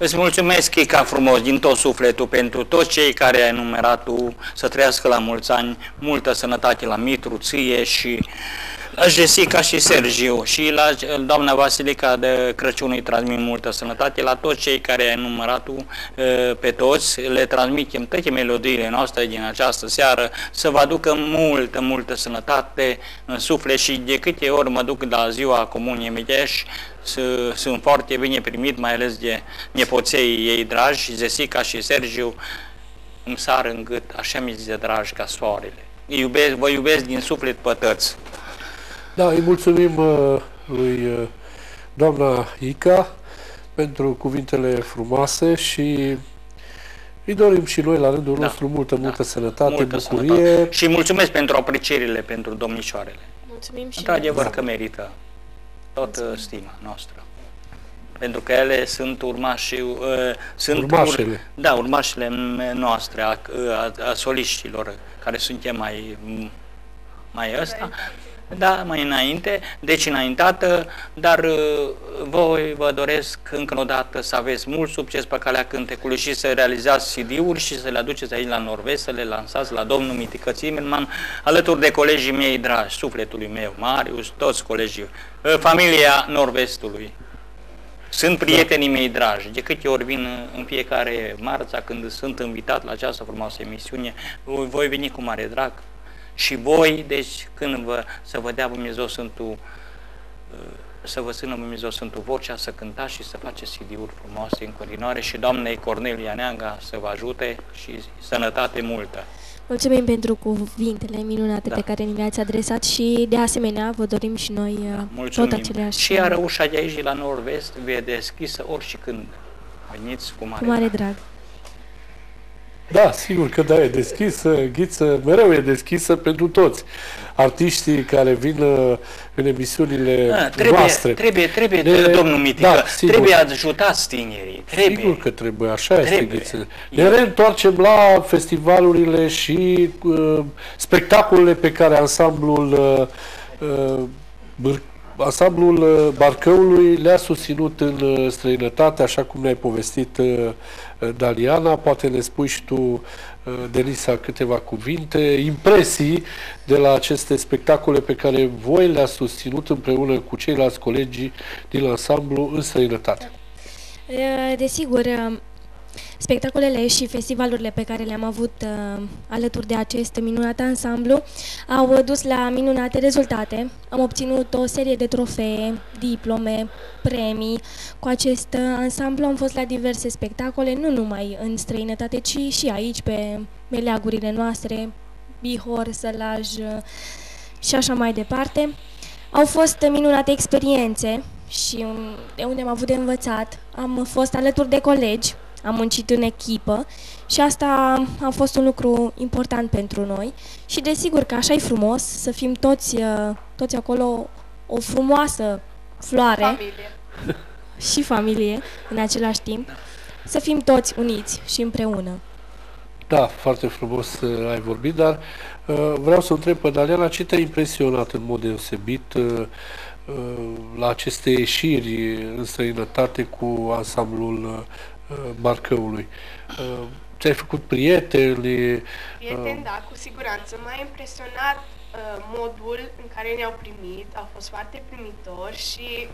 Îți mulțumesc, Ica, frumos, din tot sufletul, pentru toți cei care ai numerat tu, să trăiască la mulți ani, multă sănătate la Mitru, ție și la Jessica și Sergiu și la doamna Vasilica de Crăciun îi transmit multă sănătate, la toți cei care ai numărat tu, eh, pe toți, le transmitem toate melodiile noastre din această seară, să vă aducă multă, multă sănătate în suflet și de câte ori mă duc la ziua Comuniei Mideș, să- sunt foarte bine primit, mai ales de nepoței ei dragi, Jessica și Sergiu, îmi sar în gât, așa mi de dragi ca soarele. Îi Iubesc, vă iubesc din suflet pătăți. Da, îi mulțumim uh, lui uh, doamna Ica pentru cuvintele frumoase și îi dorim și noi la rândul Da, nostru multă, da. multă sănătate, Multă bucurie. sănătate. Și mulțumesc pentru aprecierile pentru domnișoarele. Mulțumim și Într-adevăr noi. că merită toată stima noastră. Pentru că ele sunt urmași, uh, sunt Urmașele. da, urmașele m- noastre, a, a, a soliștilor, care suntem mai, mai ăsta, da, mai înainte, deci înaintată, dar uh, voi vă doresc încă o dată să aveți mult succes pe calea cântecului și să realizați CD-uri și să le aduceți aici la Norvest, să le lansați la domnul Mitică Zimmerman, alături de colegii mei dragi, sufletului meu, Marius, toți colegii, uh, familia Norvestului. Sunt prietenii mei dragi, de câte ori vin în fiecare marța când sunt invitat la această frumoasă emisiune, voi veni cu mare drag. Și voi, deci, când vă, să vă dea Dumnezeu Sfântul să vă țină Dumnezeu Sfântul vocea, să cântați și să faceți CD-uri frumoase în continuare și doamnei Cornelia Neanga să vă ajute și sănătate multă. Mulțumim pentru cuvintele minunate Da. pe care ni le-ați adresat și de asemenea vă dorim și noi uh, tot Mulțumim. aceleași Și iar ușa de aici, de la nord-vest, e deschisă oricând. Veniți cu mare, cu mare drag. drag. Da, sigur că da, e deschisă, ghiță, mereu e deschisă pentru toți. Artiștii care vin uh, în emisiunile Ah, trebuie, noastre. trebuie, trebuie, Ne- domnul Mitică, da, sigur. trebuie ajutați tinerii, trebuie. Sigur că trebuie, așa este Trebuie. ghiță. Ne reîntoarcem la festivalurile și uh, spectacolele pe care ansamblul uh, uh, Bâr- Ansamblul uh, Barcăului le-a susținut în uh, străinătate, așa cum ne-ai povestit, uh, uh, Daliana. Poate ne spui și tu, uh, Denisa, câteva cuvinte, impresii de la aceste spectacole pe care voi le-ați susținut împreună cu ceilalți colegi din ansamblu în străinătate. Uh, Desigur, uh, spectacolele și festivalurile pe care le-am avut uh, alături de acest minunat ansamblu au uh, dus la minunate rezultate. Am obținut o serie de trofee, diplome, premii. Cu acest uh, ansamblu am fost la diverse spectacole, nu numai în străinătate, ci și aici, pe meleagurile noastre, Bihor, Sălaj uh, și așa mai departe. Au fost minunate experiențe și um, de unde am avut de învățat. Am fost alături de colegi, am muncit în echipă și asta a fost un lucru important pentru noi. Și desigur că așa e frumos să fim toți, uh, toți acolo o frumoasă floare Familie. și familie în același timp. Să fim toți uniți și împreună. Da, foarte frumos uh, ai vorbit, dar uh, vreau să întreb pe Daliana ce te-a impresionat în mod deosebit uh, uh, la aceste ieșiri în străinătate cu ansamblul uh, Barcăului. Uh, ți-ai făcut prieteni? Uh, Prieteni, da, cu siguranță. M-a impresionat uh, modul în care ne-au primit, au fost foarte primitori și,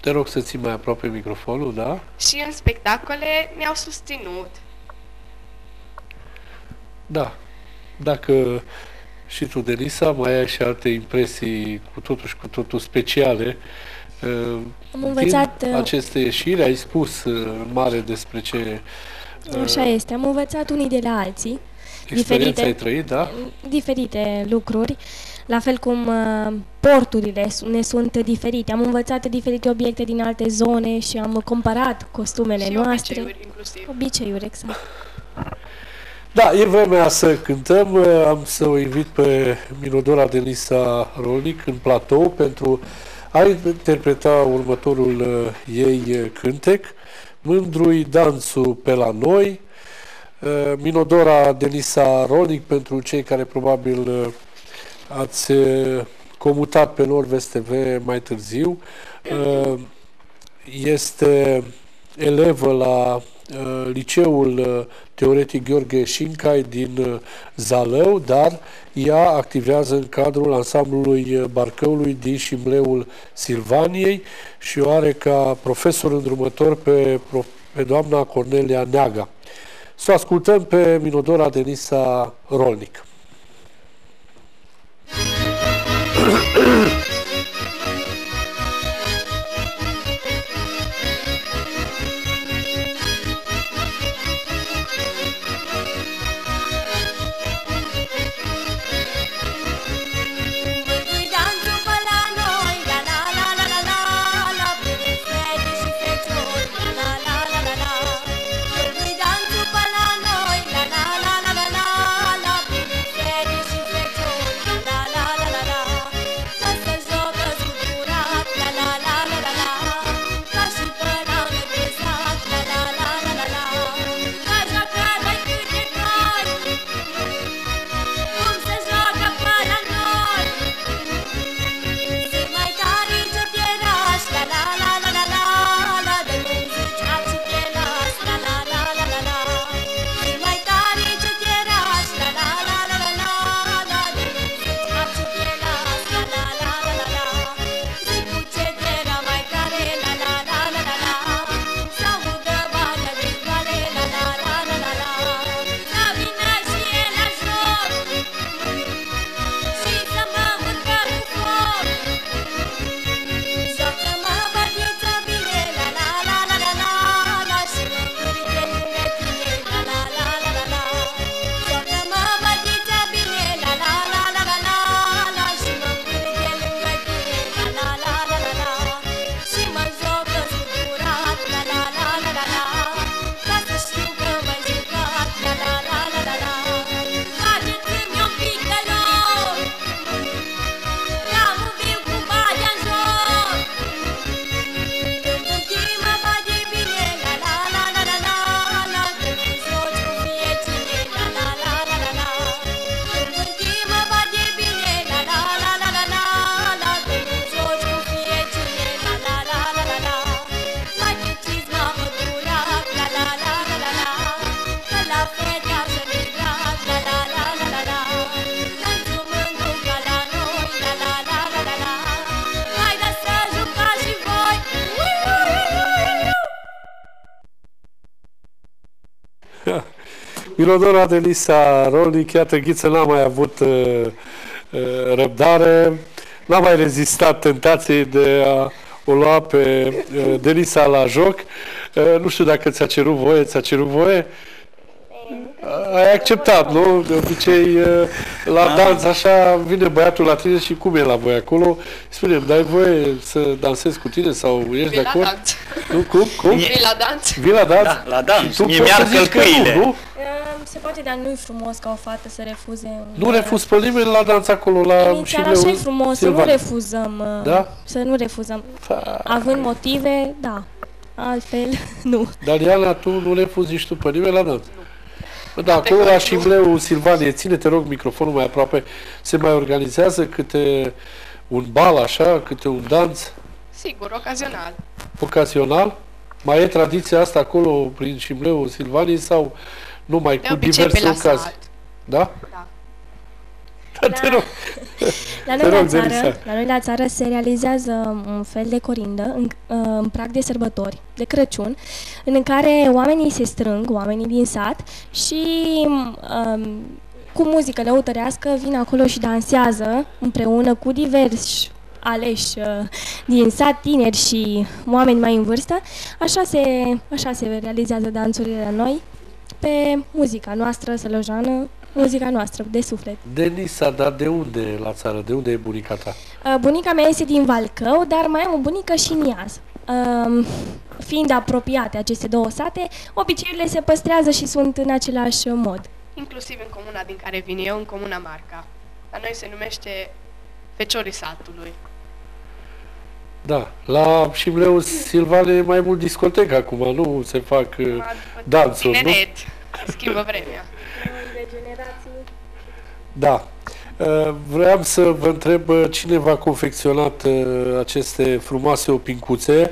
te rog să ții mai aproape microfonul, da? și în spectacole ne-au susținut. Da. Dacă și tu, Denisa, mai ai și alte impresii cu totul și cu totul speciale, uh, Am învățat, din uh, aceste ieșiri, ai spus uh, în mare despre ce Așa este, am învățat unii de la alții. experiență ai trăit, da? diferite lucruri, la fel cum uh, porturile su- ne sunt diferite. Am învățat diferite obiecte din alte zone și am comparat costumele și noastre. obiceiuri, inclusiv. Obiceiuri, exact. Da, e vremea să cântăm. Uh, Am să o invit pe Minodora Denisa Rolnic în platou pentru a interpreta următorul uh, ei uh, cântec, Mândrui danțul pe la noi. Uh, Minodora Denisa Rolnic, pentru cei care probabil uh, ați uh, comutat pe Nord-Vest TV mai târziu, uh, este elevă la uh, liceul uh, teoretic Gheorghe Șincai din uh, Zalău, dar ea activează în cadrul ansamblului uh, Barcăului din Șimleul Silvaniei și o are ca profesor îndrumător pe, pro- pe doamna Cornelia Neaga. Să o ascultăm pe Minodora Denisa Rolnic. Mândrui Milodora Delisa Rolnic, iată, Ghiță n-a mai avut uh, uh, răbdare, n-a mai rezistat tentației de a o lua pe uh, Delisa la joc. Uh, nu știu dacă ți-a cerut voie, ți-a cerut voie? Ai acceptat, nu? De obicei, uh, la dans, așa, vine băiatul la tine și cum e la voi acolo? Spune, dai voie să dansezi cu tine sau ești Vii de la acord? dans. Nu, cum? Cum? Vii la dans? Vii la dans? Da, la dans. Și tu Mie poți mi-ar să zici că călcâile. Nu, nu? Uh, Se poate, dar nu-i frumos ca o fată să refuze. un- Nu refuz pe nimeni la dans acolo, la Inițial așa e frumos, să nu Silvan. refuzăm. uh, Da? Să nu refuzăm. Fa- Având motive, da. Altfel, nu. Dariana, tu nu refuzi nici tu pe nimeni la dans. Bă, Da, acolo la Șimleu, Silvanie, ține, te rog, microfonul mai aproape. Se mai organizează câte un bal, așa, câte un dans Sigur, ocazional. ocazional? Mai e tradiția asta acolo prin Șimleu, Silvanie sau numai De cu obicei pe diverse la ocazii? sat. Da? Da. Da, te rog. La Te noi, la, rog, țară, Denisa. la noi la țară se realizează un fel de corindă în, uh, în prag de sărbători, de Crăciun, în care oamenii se strâng, oamenii din sat și um, cu muzică lăutărească vin acolo și dansează împreună cu diversi aleși uh, din sat, tineri și oameni mai în vârstă. Așa se, așa se realizează dansurile la noi pe muzica noastră sălăjană, muzica noastră de suflet. Denisa, dar de unde e la țară? De unde e bunica ta? Uh, Bunica mea este din Valcău, dar mai am o bunică și în Iaz. Um, fiind apropiate aceste două sate, obiceiurile se păstrează și sunt în același mod. Inclusiv în comuna din care vin eu, în comuna Marca. La noi se numește Feciorii satului. Da, la Șimleu, Silvane e mai mult discotecă acum, nu se fac uh, Acum, după dansuri, nu? Tineret, schimbă vremea. Da. Uh, Vreau să vă întreb uh, cine v-a confecționat uh, aceste frumoase opincuțe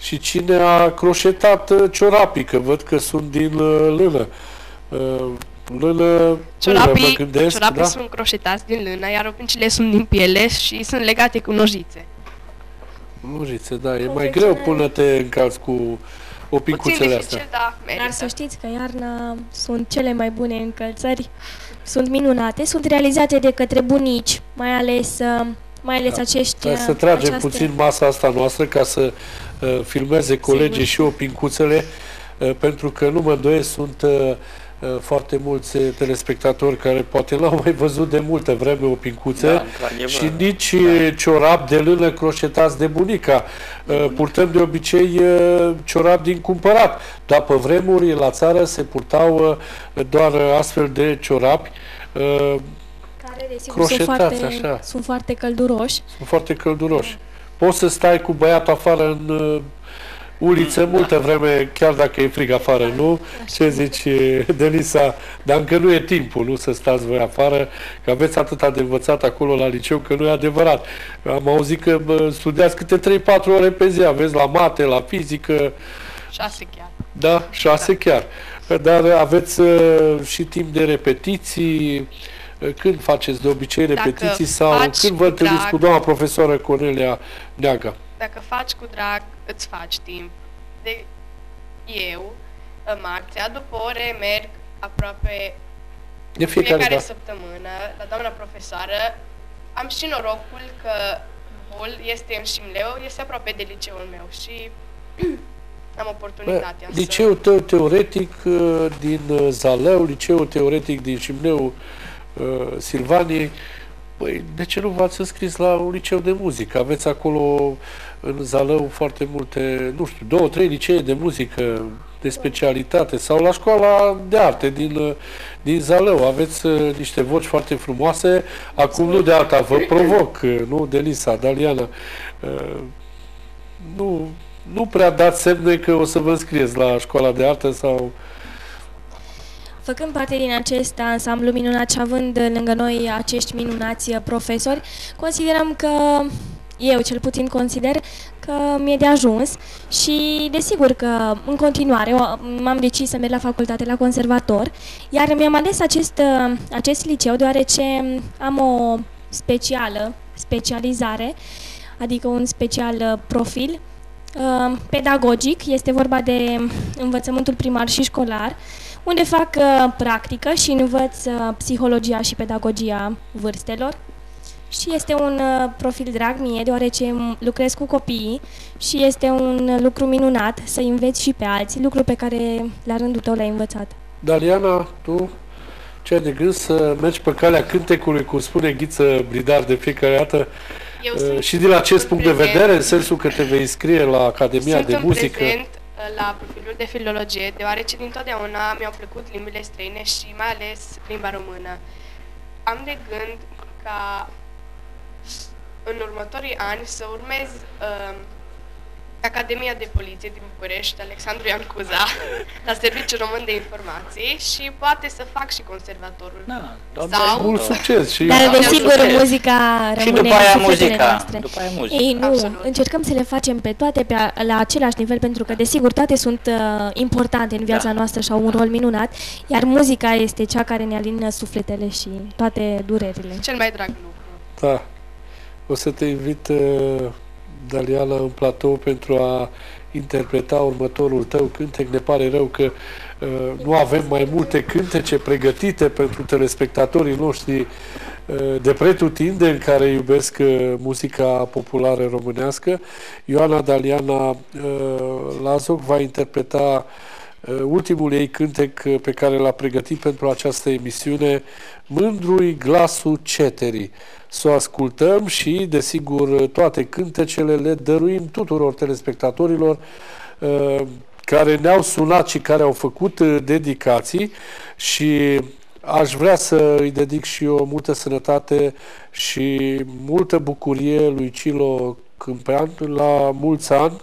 și cine a croșetat uh, ciorapii, că văd că sunt din uh, lână. Uh, Lână pură, mă Ciorapii, gândesc, ciorapii da? sunt croșetați din lână, iar opincile sunt din piele și sunt legate cu nojițe. Nojițe, da, e mai greu până te încalți cu Puțin opincuțele dificil, astea. da, Dar merită. să știți că iarna sunt cele mai bune încălțări, sunt minunate, sunt realizate de către bunici, mai ales, uh, mai ales acești... Dar uh, să tragem aceaste- puțin masa asta noastră ca să uh, filmeze colegii și opincuțele, uh, pentru că nu mă îndoiesc, sunt uh, uh, foarte mulți uh, telespectatori care poate n-au mai văzut de multă vreme opincuțe Da, într-adevăr. și nici uh, ciorap de lână croșetați de bunica. Uh, Purtăm de obicei uh, ciorap din cumpărat, dar pe vremuri la țară se purtau uh, doar uh, astfel de ciorapi uh, Care, desigur, sunt croșetați, foarte, așa. sunt foarte călduroși. sunt foarte călduroși. Poți să stai cu băiatul afară în uh, uliță multă vreme, chiar dacă e frig afară, nu? Ce zici, eh, Delisa? Dar încă nu e timpul, nu să stați voi afară, că aveți atâta de învățat acolo la liceu, că nu e adevărat. Am auzit că bă, studiați câte 3-4 ore pe zi, aveți la mate, la fizică, Șase chiar. da, 6 chiar. Dar aveți uh, și timp de repetiții, Uh, când faceți de obicei Dacă repetiții sau faci când vă cu întâlniți drag- cu doamna profesoară Cornelia Neaga? Dacă faci cu drag, îți faci timp. De eu, în marțea, după ore, merg aproape De fiecare, fiecare dată. săptămână la doamna profesoară. Am și norocul că Bol este în Șimleu, este aproape de liceul meu și am Bă, oportunitatea să... liceul tău teoretic uh, din uh, Zalău, liceul teoretic din Șimleu, uh, Silvaniei, Păi, de ce nu v-ați înscris la un liceu de muzică? Aveți acolo în Zalău foarte multe, nu știu, două, trei licee de muzică de specialitate sau la școala de arte din, uh, din Zalău. Aveți uh, niște voci foarte frumoase. Acum nu de alta, vă provoc, uh, nu de Lisa, Daliana. Uh, nu, nu prea dați semne că o să vă înscrieți la școala de artă sau... Făcând parte din acest ansamblu minunat și având lângă noi acești minunați profesori, considerăm că, eu cel puțin consider că mi-e de ajuns și desigur că în continuare o- m-am decis să merg la facultate la conservator, iar mi-am ales acest, acest liceu deoarece am o specială, specializare, adică un special profil uh, pedagogic, este vorba de învățământul primar și școlar, unde fac uh, practică și învăț uh, psihologia și pedagogia vârstelor. Și este un uh, profil drag mie, deoarece m- lucrez cu copiii și este un uh, lucru minunat să înveți și pe alții, lucru pe care la rândul tău l-ai învățat. Daliana, tu ce ai de gând să mergi pe calea cântecului, cum spune Ghiță Bridar de fiecare dată, Eu uh, sunt și din acest în punct de prezent- vedere, în sensul că te vei înscrie la Academia Sunt de în Muzică. prezent uh, la profilul de filologie, deoarece dintotdeauna mi-au plăcut limbile străine și mai ales limba română. Am de gând ca în următorii ani să urmez uh, Academia de Poliție din București, Alexandru Ioan Cuza, la Serviciul Român de Informații și poate să fac și conservatorul. Da, Doamne Sau- ajută. Mult succes și Dar Doamne desigur ajută. muzica Și rămâne după aia în sufletele muzica. noastre. După aia muzica. Ei, nu, Absolut. încercăm să le facem pe toate pe a, la același nivel pentru că, desigur, toate sunt uh, importante în viața Da. noastră și au un rol minunat, iar muzica este cea care ne alină sufletele și toate durerile. Cel mai drag lucru. Da. O să te invit, uh, Daliana, în platou pentru a interpreta următorul tău cântec. Ne pare rău că uh, nu avem mai multe cântece pregătite pentru telespectatorii noștri uh, de pretutindeni care iubesc uh, muzica populară românească. Ioana Daliana uh, Lazoc va interpreta uh, ultimul ei cântec uh, pe care l-a pregătit pentru această emisiune, Mândrui glasul ceterii. Să o ascultăm și, desigur, toate cântecele le dăruim tuturor telespectatorilor uh, care ne-au sunat și care au făcut uh, dedicații și aș vrea să îi dedic și eu multă sănătate și multă bucurie lui Cilo Câmpean la mulți ani,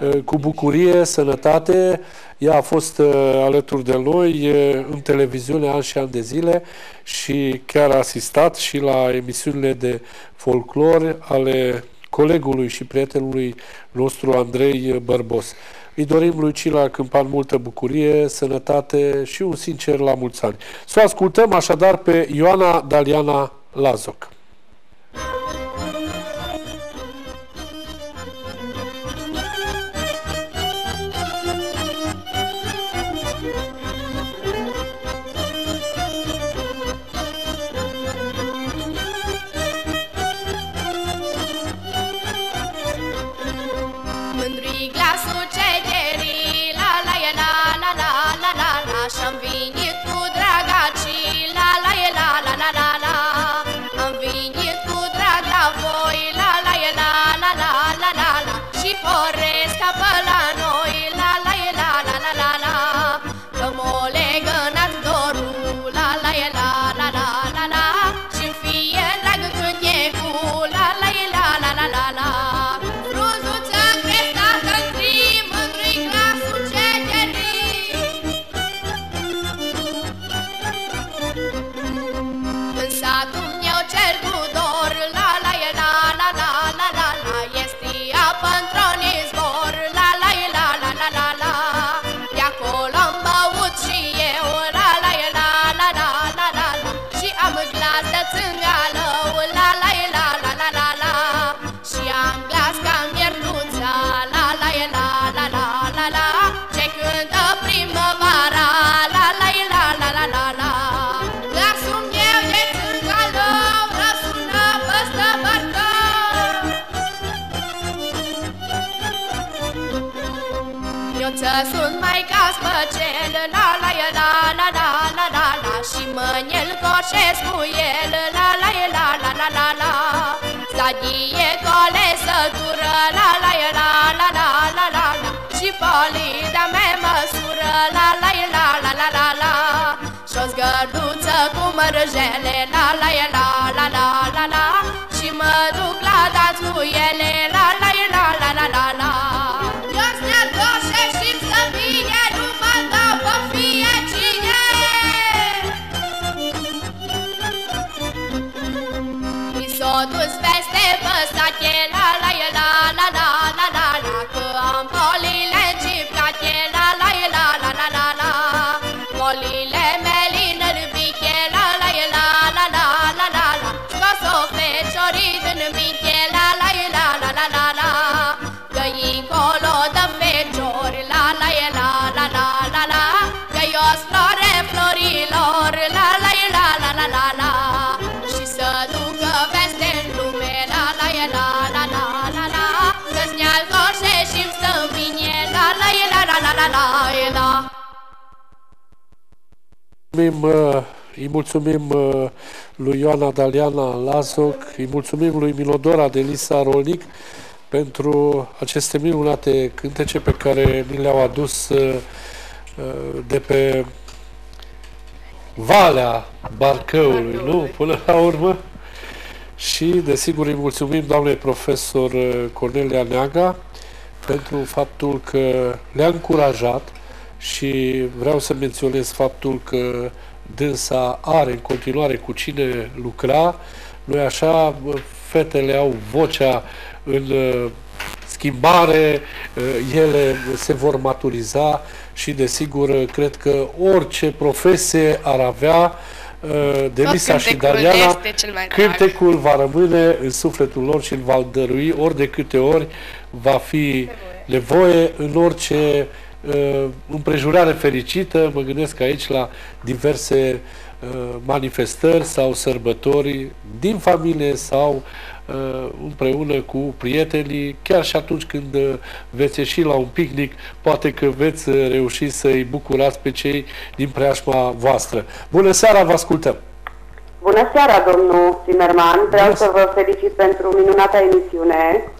uh, cu bucurie, sănătate. Ea a fost uh, alături de noi uh, în televiziune ani și ani de zile și chiar a asistat și la emisiunile de folclor ale colegului și prietenului nostru Andrei Bărbos. Îi dorim lui Cila Câmpan multă bucurie, sănătate și un sincer la mulți ani. Să o ascultăm așadar pe Ioana Daliana Lazoc. Colesătură, la la e la la la la la la Și polida mea măsură, la la e la la la la la Și-o zgărduță cu mărjele, la la e la la la la la Și mă duc la dans cu ele, la la e la la la la la Mulțumim, uh, îi mulțumim uh, lui Ioana Daliana Lazoc, îi mulțumim lui Milodora de Lisa Rolnic pentru aceste minunate cântece pe care mi le-au adus uh, uh, de pe Valea Barcăului, nu? Până la urmă. Și, desigur, îi mulțumim doamnei profesor uh, Cornelia Neaga pentru faptul că le-a încurajat și vreau să menționez faptul că dânsa are în continuare cu cine lucra. Noi așa, bă, fetele au vocea în uh, schimbare, uh, ele se vor maturiza și desigur uh, cred că orice profesie ar avea uh, Delisa și cântecul Dariana, este cel mai drag. cântecul va rămâne în sufletul lor și îl va dărui ori de câte ori va fi nevoie în orice uh, împrejurare fericită, mă gândesc aici la diverse uh, manifestări sau sărbători din familie sau uh, împreună cu prietenii, chiar și atunci când uh, veți ieși la un picnic, poate că veți uh, reuși să-i bucurați pe cei din preajma voastră. Bună seara, vă ascultăm! Bună seara, domnul Zimmerman. Vreau să vă felicit pentru minunata emisiune.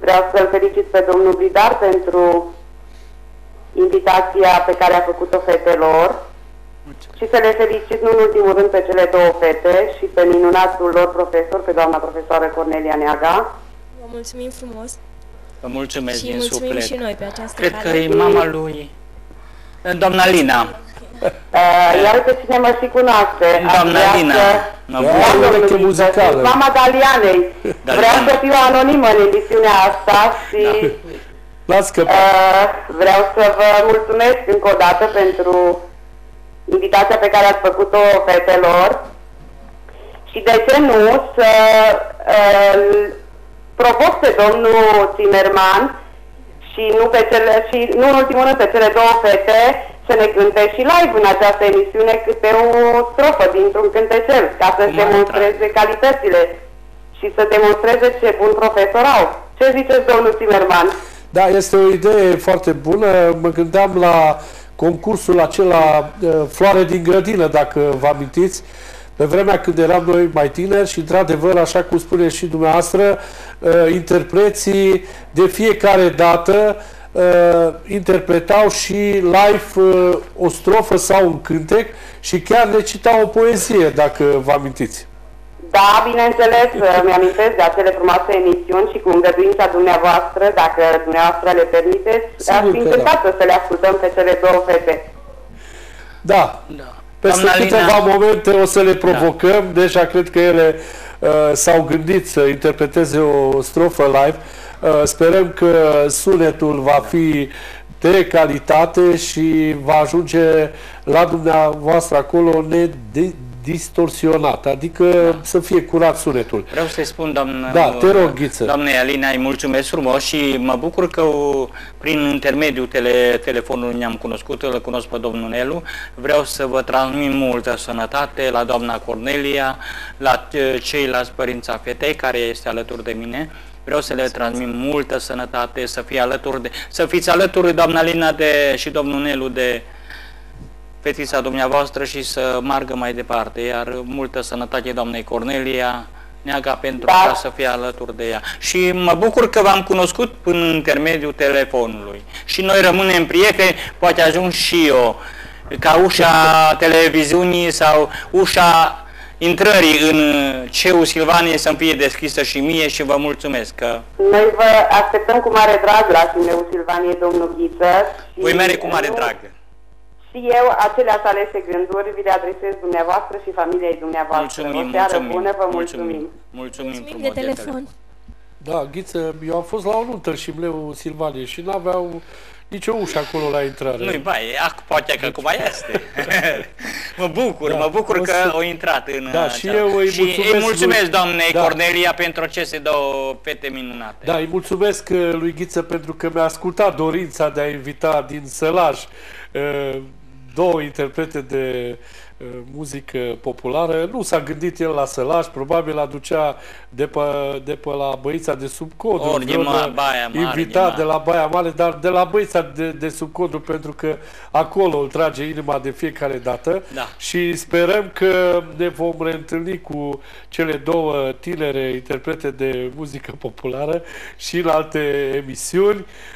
Vreau să-l felicit pe domnul Bidar pentru invitația pe care a făcut-o fetelor și să le felicit nu în ultimul rând pe cele două fete și pe minunatul lor profesor, pe doamna profesoară Cornelia Neaga. Vă mulțumim frumos Vă mulțumesc și din mulțumim suflet. și noi pe această Cred că cale. e mama lui. Doamna Lina. Uh, iar pe cine mă și cunoaște. aș Doamna vrea Lina. să- Mă Da, bucur. Doamna ureche Lina, muzicală. sunt Mama Dalianei. Daliana. Vreau să fiu anonimă în emisiunea asta și Las că Uh, vreau să vă mulțumesc încă o dată pentru invitația pe care ați făcut-o fetelor și de ce nu să uh, provoc pe domnul Zimmerman și nu, pe cele, și nu în ultimul rând pe cele două fete să ne cânte și live în această emisiune câte o strofă dintr-un cântecel ca să-și Cum ar demonstreze calitățile și să demonstreze ce bun profesor au. Ce ziceți, domnul Zimmerman? Da, este o idee foarte bună. Mă gândeam la concursul acela uh, Floare din grădină, dacă vă amintiți, pe vremea când eram noi mai tineri și, într-adevăr, așa cum spune și dumneavoastră, uh, interpreții de fiecare dată uh, interpretau și live uh, o strofă sau un cântec și chiar recitau o poezie, dacă vă amintiți. Da, bineînțeles, mi-amintesc de acele frumoase emisiuni și cu îngăduința dumneavoastră, dacă dumneavoastră le permiteți, Sigur aș fi că da. încântată să le ascultăm pe cele două fete. Da, Da. Peste Doamna câteva Lina, momente o să le provocăm, deja cred că ele uh, s-au gândit să interpreteze o strofă live. Uh, sperăm că sunetul va fi de calitate și va ajunge la dumneavoastră acolo nedistorsionat, adică să fie curat sunetul. Vreau să-i spun, doamnă, Da, te rog, Ghiță. Doamne Alina, îi mulțumesc frumos și mă bucur că o, prin intermediul tele, telefonului ne-am cunoscut, îl cunosc pe domnul Nelu. Vreau să vă transmit multă sănătate la doamna Cornelia, la eh, ceilalți părinți a fetei care este alături de mine. Vreau să le transmit multă sănătate, să fie alături de, să fiți alături doamna Lina de, și domnul Nelu de fetița dumneavoastră și să margă mai departe, iar multă sănătate doamnei Cornelia Neaga pentru Da. ca să fie alături de ea. Și mă bucur că v-am cunoscut până în intermediul telefonului. Și noi rămânem prieteni, poate ajung și eu ca ușa televiziunii sau ușa intrării în CEU Silvanie să-mi fie deschisă și mie și vă mulțumesc că Noi vă așteptăm cu mare drag la Simeu Silvanie, domnul Ghiță. și voi merge cu mare nu- drag. Și eu, aceleași alese gânduri, vi le adresez dumneavoastră și familiei dumneavoastră. Mulțumim, o seară mulțumim, bună, vă mulțumim, mulțumim. mulțumim, Mulțumim frumos de telefon. Da, Ghiță, eu am fost la o nuntă și Mleu Silvanie și n-aveau nicio ușă acolo la intrare. Nu-i bai, ac, poate că acum este. mă bucur, Da, mă bucur o că să- au intrat în Da, acea- și eu îi și mulțumesc îi mulțumesc lui- doamnei Da. Cornelia pentru aceste două fete minunate. Da, îi mulțumesc uh, lui Ghiță pentru că mi-a ascultat dorința de a invita din Sălaj uh, două interprete de uh, muzică populară. Nu s-a gândit el la sălaș, probabil aducea de pe, de pe la băița de sub codru. Ori din vreun, Ma- uh, Baia Mare, Invitat din de la Baia Mare, dar de la băița de, de sub codru, pentru că acolo îl trage inima de fiecare dată. Da. Și sperăm că ne vom reîntâlni cu cele două tinere interprete de muzică populară și în alte emisiuni uh,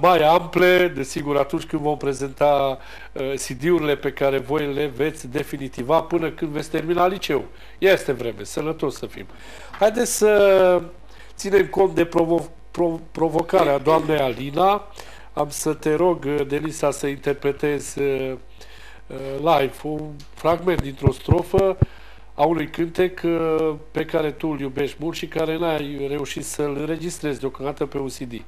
mai ample, desigur atunci când vom prezenta uh, CD-urile pe care voi le veți definitiva până când veți termina liceu. Este vreme, sănătos să fim. Haideți să ținem cont de provo- pro- provocarea doamnei Alina. Am să te rog, uh, Delisa, să interpretezi uh, uh, live un fragment dintr-o strofă a unui cântec uh, pe care tu îl iubești mult și care n-ai reușit să-l înregistrezi deocamdată pe un CD.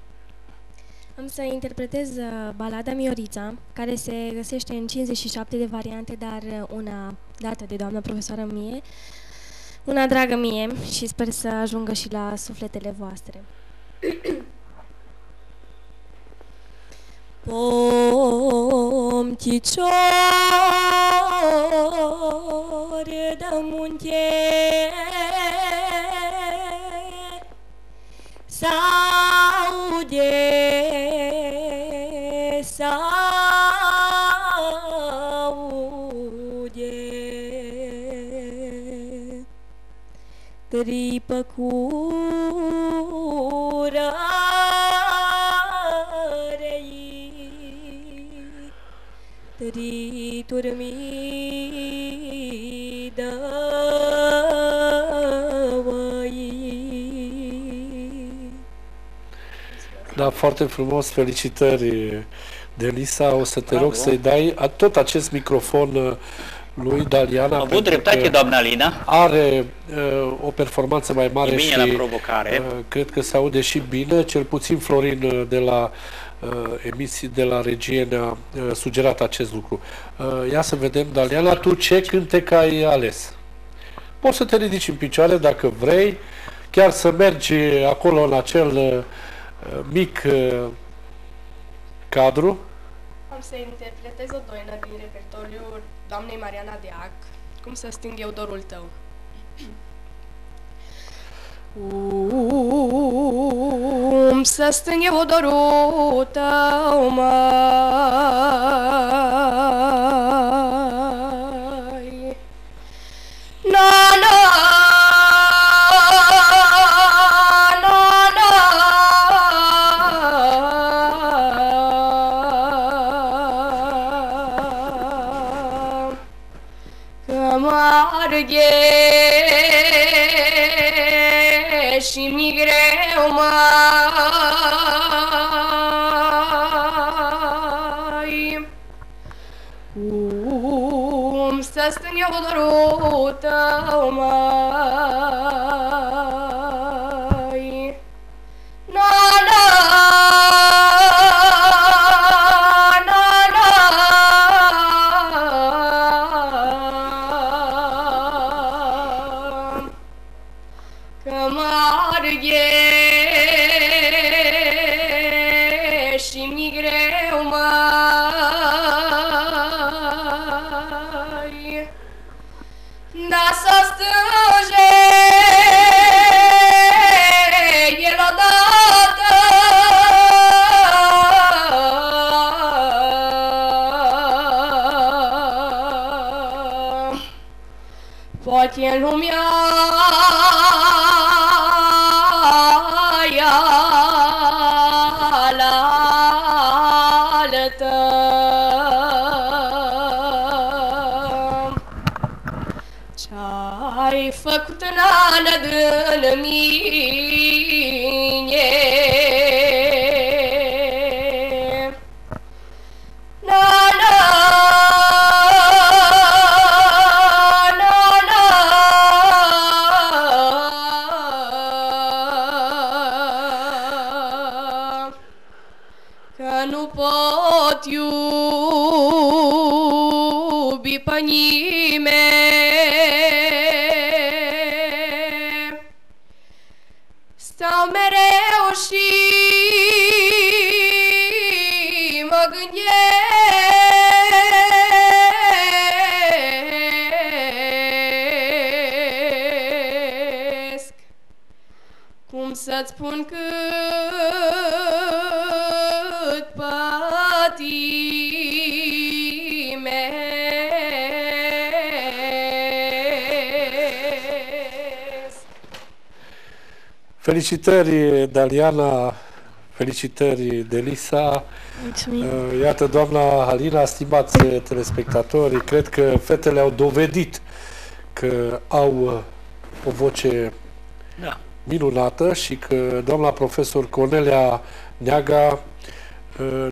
Am să interpretez uh, balada Miorița, care se găsește în 57 de variante, dar uh, una dată de doamna profesoară mie, una dragă mie și sper să ajungă și la sufletele voastre. Pomticior de munte Saude Saude Tripă curărei Tri turmi dăvăi Da, foarte frumos, felicitări de Lisa. O să te Bravo. rog să-i dai a- tot acest microfon uh, lui Daliana. Am avut pentru dreptate, că doamna Lina. Are uh, o performanță mai mare E bine și la provocare. uh, cred că se aude și bine. Cel puțin Florin uh, de la uh, emisii de la regie ne-a uh, sugerat acest lucru. Uh, ia să vedem, Daliana, tu ce cântec ai ales? Poți să te ridici în picioare dacă vrei, chiar să mergi acolo în acel uh, mic uh, cadru. Am să interpretez o doină din repertoriul doamnei Mariana Deac, Cum să sting eu dorul tău. Cum să sting eu dorul tău, mai Na, na, na, Um, sestri, ja budu ruta. Felicitări, Daliana, felicitări, Delisa. Mulțumim. Uh, Iată, doamna Alina, stimați telespectatori, cred că fetele au dovedit că au uh, o voce Da. minunată și că doamna profesor Cornelia Neaga uh,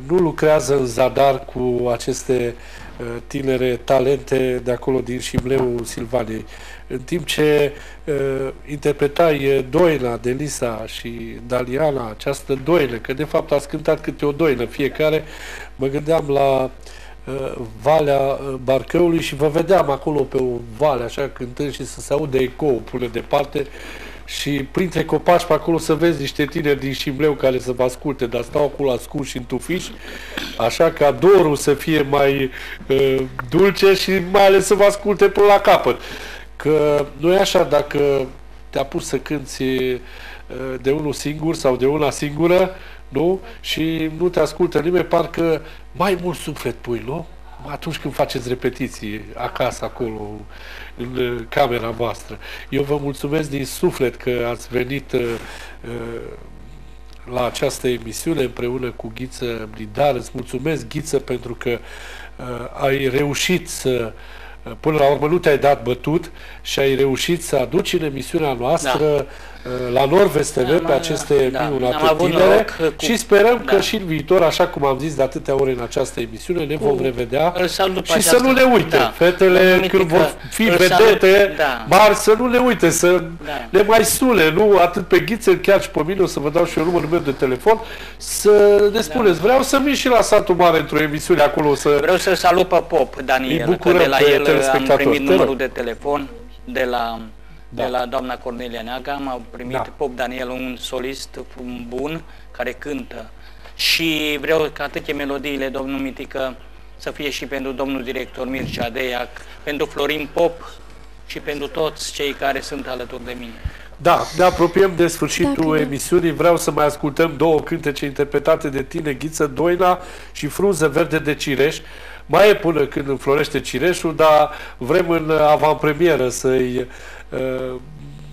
nu lucrează în zadar cu aceste uh, tinere talente de acolo din Șimleu Silvaniei. În timp ce uh, interpretai uh, Doina de Lisa și Daliana, această doină, că de fapt ați cântat câte o doină fiecare, mă gândeam la uh, Valea uh, Barcăului și vă vedeam acolo pe o vale, așa, cântând și să se aude ecou până departe și printre copaci pe acolo să vezi niște tineri din Șimleu care să vă asculte, dar stau acolo ascunși în tufiș, așa ca dorul să fie mai uh, dulce și mai ales să vă asculte până la capăt. Că nu e așa dacă te-a pus să cânti uh, de unul singur sau de una singură, nu? Și nu te ascultă nimeni, parcă mai mult suflet pui, nu? Atunci când faceți repetiții acasă, acolo, în uh, camera voastră. Eu vă mulțumesc din suflet că ați venit uh, uh, la această emisiune împreună cu Ghiță Blidar. Îți mulțumesc, Ghiță, pentru că uh, ai reușit să uh, Până la urmă nu te-ai dat bătut și ai reușit să aduci în emisiunea noastră da. La Nord TV Am, pe aceste da, am minunate avut tinere noroc cu- și sperăm da. că și în viitor, așa cum am zis de atâtea ore în această emisiune, ne vom revedea Îl salut pe și să această- nu le uite. da. Fetele, Domnul când Mitică, vor fi îl vedete salut, da. mari, să nu le uite, să Da. le mai sule, nu atât pe ghiță, chiar și pe mine, o să vă dau și eu numărul meu de telefon, să ne spuneți, vreau să vin și la satul mare într-o emisiune acolo, să... Vreau să salut pe Pop, Daniel, Îi că bucurăm de la pe el am telespectatori. primit Te numărul rog. de telefon de la, Da. de la doamna Cornelia Neaga, am primit Da. Pop Daniel, un solist bun care cântă. Și vreau ca toate melodiile, domnul Mitică, să fie și pentru domnul director Mircea Deiac, pentru Florin Pop și pentru toți cei care sunt alături de mine. Da, ne apropiem de sfârșitul Dacă nu- emisiunii. Vreau să mai ascultăm două cântece interpretate de tine, Ghiță Doina și Frunză Verde de Cireș. Mai e până când înflorește cireșul, dar vrem în avantpremieră să-i uh,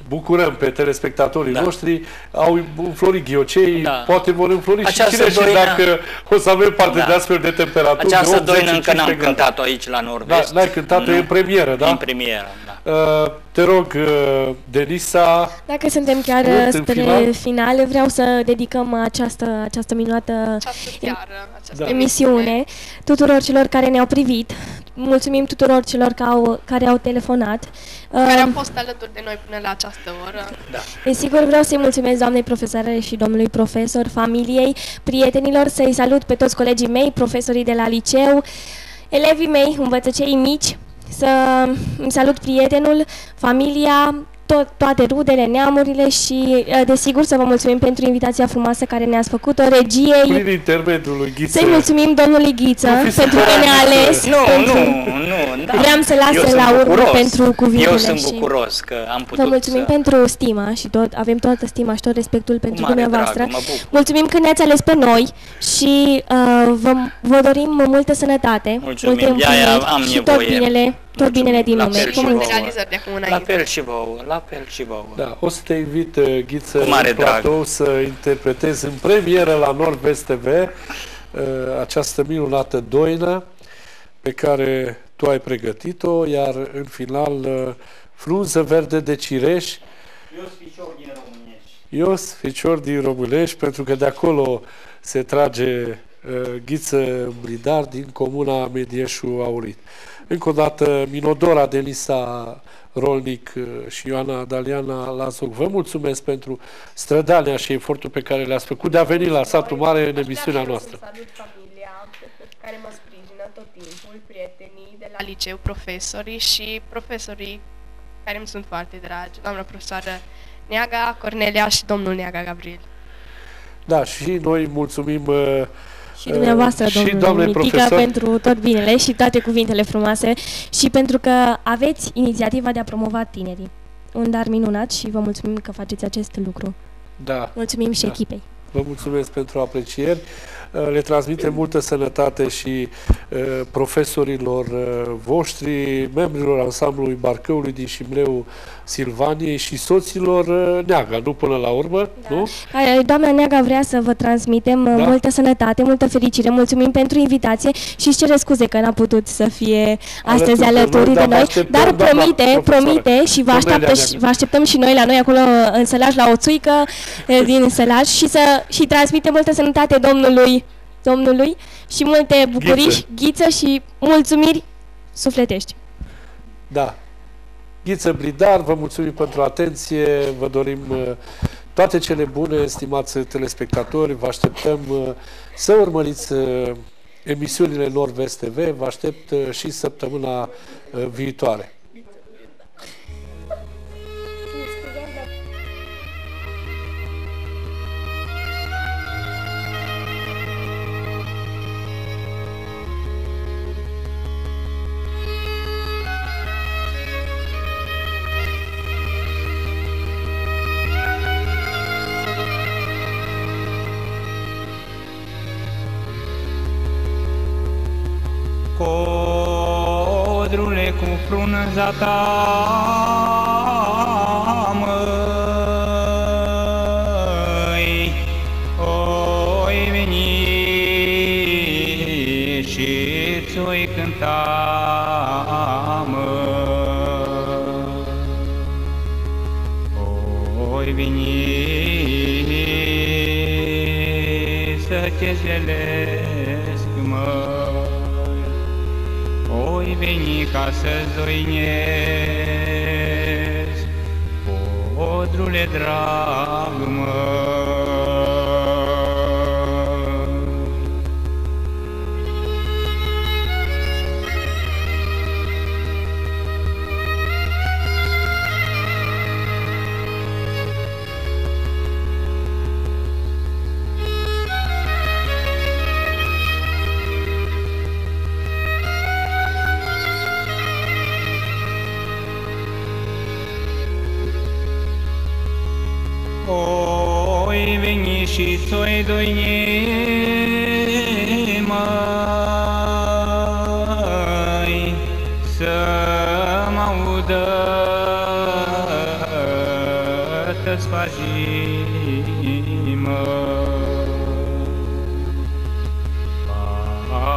bucurăm pe telespectatorii Da. noștri. Au înflorit ghiocei, Da. poate vor înflori și Această cireșii doină- dacă o să avem parte Da. de astfel de temperaturi. Această de 8, doină 10, încă n-am 15 grade. cântat-o aici la Da, Nord-Vest. n-ai cântat-o, e în premieră, da? E în premieră, da. Uh, te rog, uh, Denisa, Dacă suntem chiar Scurt, în spre final. final, vreau să dedicăm această, această minunată Această seară, această Da. emisiune tuturor celor care ne-au privit. Mulțumim tuturor celor care au, care au telefonat. care au Uh, fost alături de noi până la această oră. Desigur, vreau să-i mulțumesc doamnei profesoare și domnului profesor, familiei, prietenilor, să-i salut pe toți colegii mei, profesorii de la liceu, elevii mei, învățăcei mici, să îmi salut prietenul, familia, tot, toate rudele, neamurile și, uh, desigur, să vă mulțumim pentru invitația frumoasă care ne-ați făcut-o, regiei. prin intermediul lui Ghiță. Să-i mulțumim domnului Ghiță Nu fi pentru că supărat, ne-a Ghiță. ales. Nu, pentru... nu, nu, da. Vreau să las Eu sunt la urmă bucuros. pentru cuvintele Eu sunt și- bucuros că am putut Vă mulțumim să... pentru stima și tot, avem toată stima și tot respectul pentru mare dumneavoastră. drag, mă bucur. Mulțumim că ne-ați ales pe noi și uh, vă, vă dorim multă sănătate, Mulțumim, multe de-aia împliniri am și tot nevoie. binele, tot Mulțumim, binele din la lume. fel Vă și Multe mulțumim. vouă. realizări de acum La înainte. fel și vouă, la fel și vouă. Da, o să te invit, uh, Ghiță, Cu mare în platou să interpretezi în premieră la Nord-Vest TV uh, această minunată doină pe care tu ai pregătit-o, iar în final uh, frunză verde de cireș, Eu sunt picior din Românești. Ios, ficior din Românești, pentru că de acolo se trage uh, Ghiță Bridar din comuna Medieșu Aurit. Încă o dată, Minodora Delisa Rolnic uh, și Ioana Daliana Lazoc, vă mulțumesc pentru strădania și efortul pe care le-ați făcut de a veni la satul mare în emisiunea noastră. Salut familia care mă sprijină tot timpul, prietenii de la liceu, profesorii și profesorii care îmi sunt foarte dragi, doamna profesoară Neaga, Cornelia și domnul Neaga Gabriel. Da, și noi mulțumim uh, Și dumneavoastră, uh, și domnul doamnei Mitică, profesor. pentru tot binele și toate cuvintele frumoase și pentru că aveți inițiativa de a promova tinerii. Un dar minunat și vă mulțumim că faceți acest lucru. Da. Mulțumim și Da. echipei. Vă mulțumesc pentru aprecieri. Uh, Le transmitem multă sănătate și uh, profesorilor uh, voștri, membrilor ansamblului Barcăului din Șimleu Silvaniei și soților uh, Neaga, nu până la urmă, nu? Care, Doamna Neaga vrea să vă transmitem Da. da. multă sănătate, multă fericire. Mulțumim pentru invitație și își cere scuze că n-a putut să fie astăzi Alături de alături noi, de dar vă noi, așteptăm, dar doamna promite, profesoară. promite și vă, Cornelia așteaptă, și, Neaga. vă așteptăm și noi la noi acolo în sălaj, la o țuică eh, din sălaj și să și transmite multă sănătate Domnului, Domnului și multe bucurii, Ghiță. ghiță și mulțumiri sufletești. Da. Ghiță Bridar, vă mulțumim pentru atenție, vă dorim uh, toate cele bune, stimați telespectatori, vă așteptăm uh, să urmăriți uh, emisiunile Nord-Vest TV, vă aștept uh, și săptămâna uh, viitoare. जाता veni ca să-ți doinesc, Podrule drag, măi. Veni și ți-oi doine, mai să mă audă te-ți faci,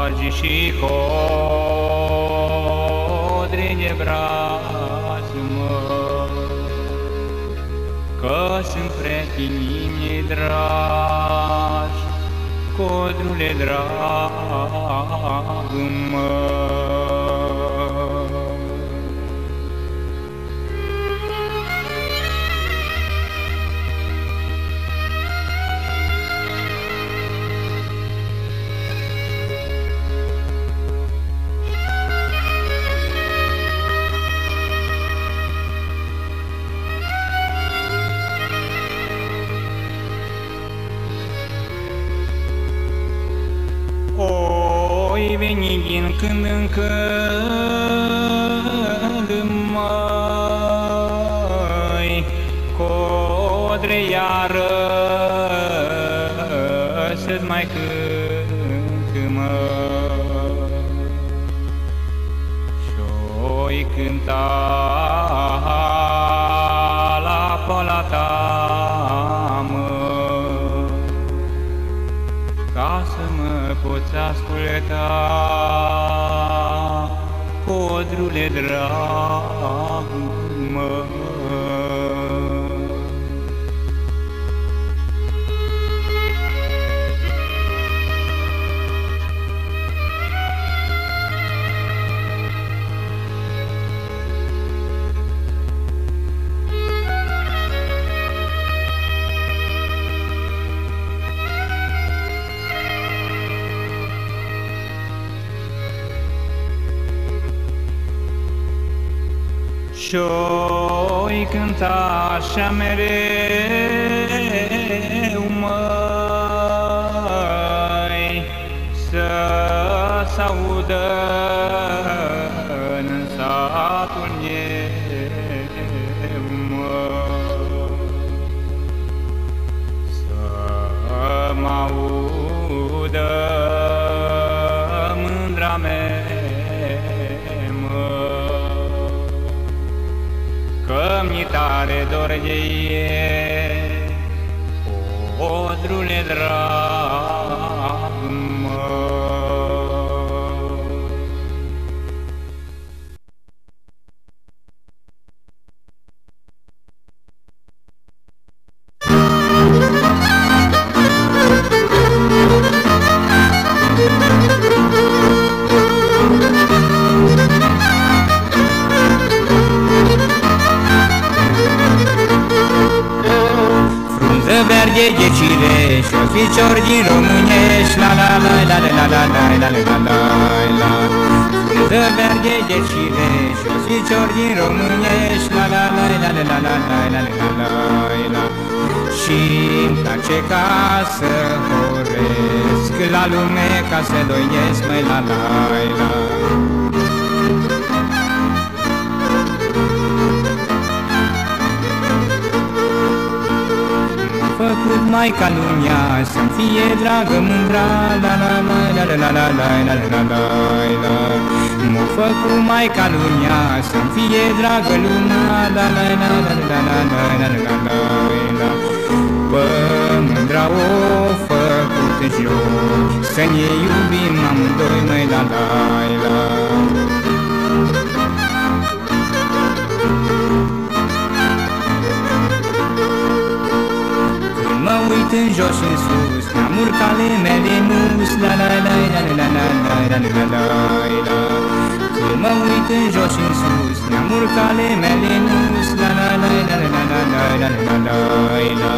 Agi și codri de braț, măi, Că sunt prietenii mei dragi, Codrule drag, măi. Când în când, mai Codre iară să-ți mai cânt, mă Și-oi cânta la pola ta, mă ca să mă poți asculta, codrule drag, mă. Și-oi cânta așa mereu, măi, să s-audă tare dorgeie. O, drule drag, de cireș, o ficior din românești, la la la la la la la la la la la la Frunză verde de cireș, o ficior din românești, la la la la la la la la la la la la Și îmi place ca să horesc la lume, ca să doiesc, mai la la la făcut mai ca lumea Să-mi fie dragă mândra La la la la la la la la la la la la M-a făcut mai ca lumea Să-mi fie dragă lumea La la la la la la la la la la la Pă mândra o făcut jos Să ne iubim amândoi mai la la la Mă uit în jos și în sus Am urcale mele mus La la la la la la la la la la la la Când mă uit în jos și în sus Am urcale mele mus La la la la la la la la la la la la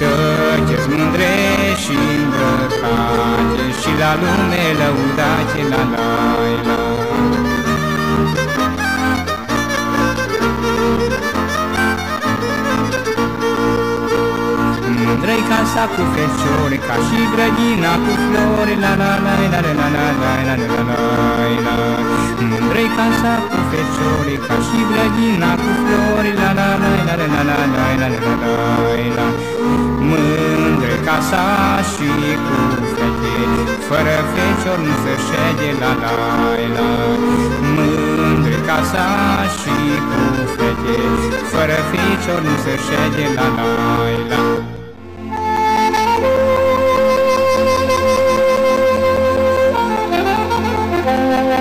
Tăceți mândre și îmbrăcate Și la lume lăudate La la la Mândrăi casa cu feciori, ca și grădina cu flori, la la la la la la la la la la la la Mândrăi casa cu feciori, ca și grădina cu flori, la la la la la la la la la la la la Mândre casa și cu fete, fără feciori nu se șede, la la la Mândre casa și cu fete, fără feciori nu se șede, la la la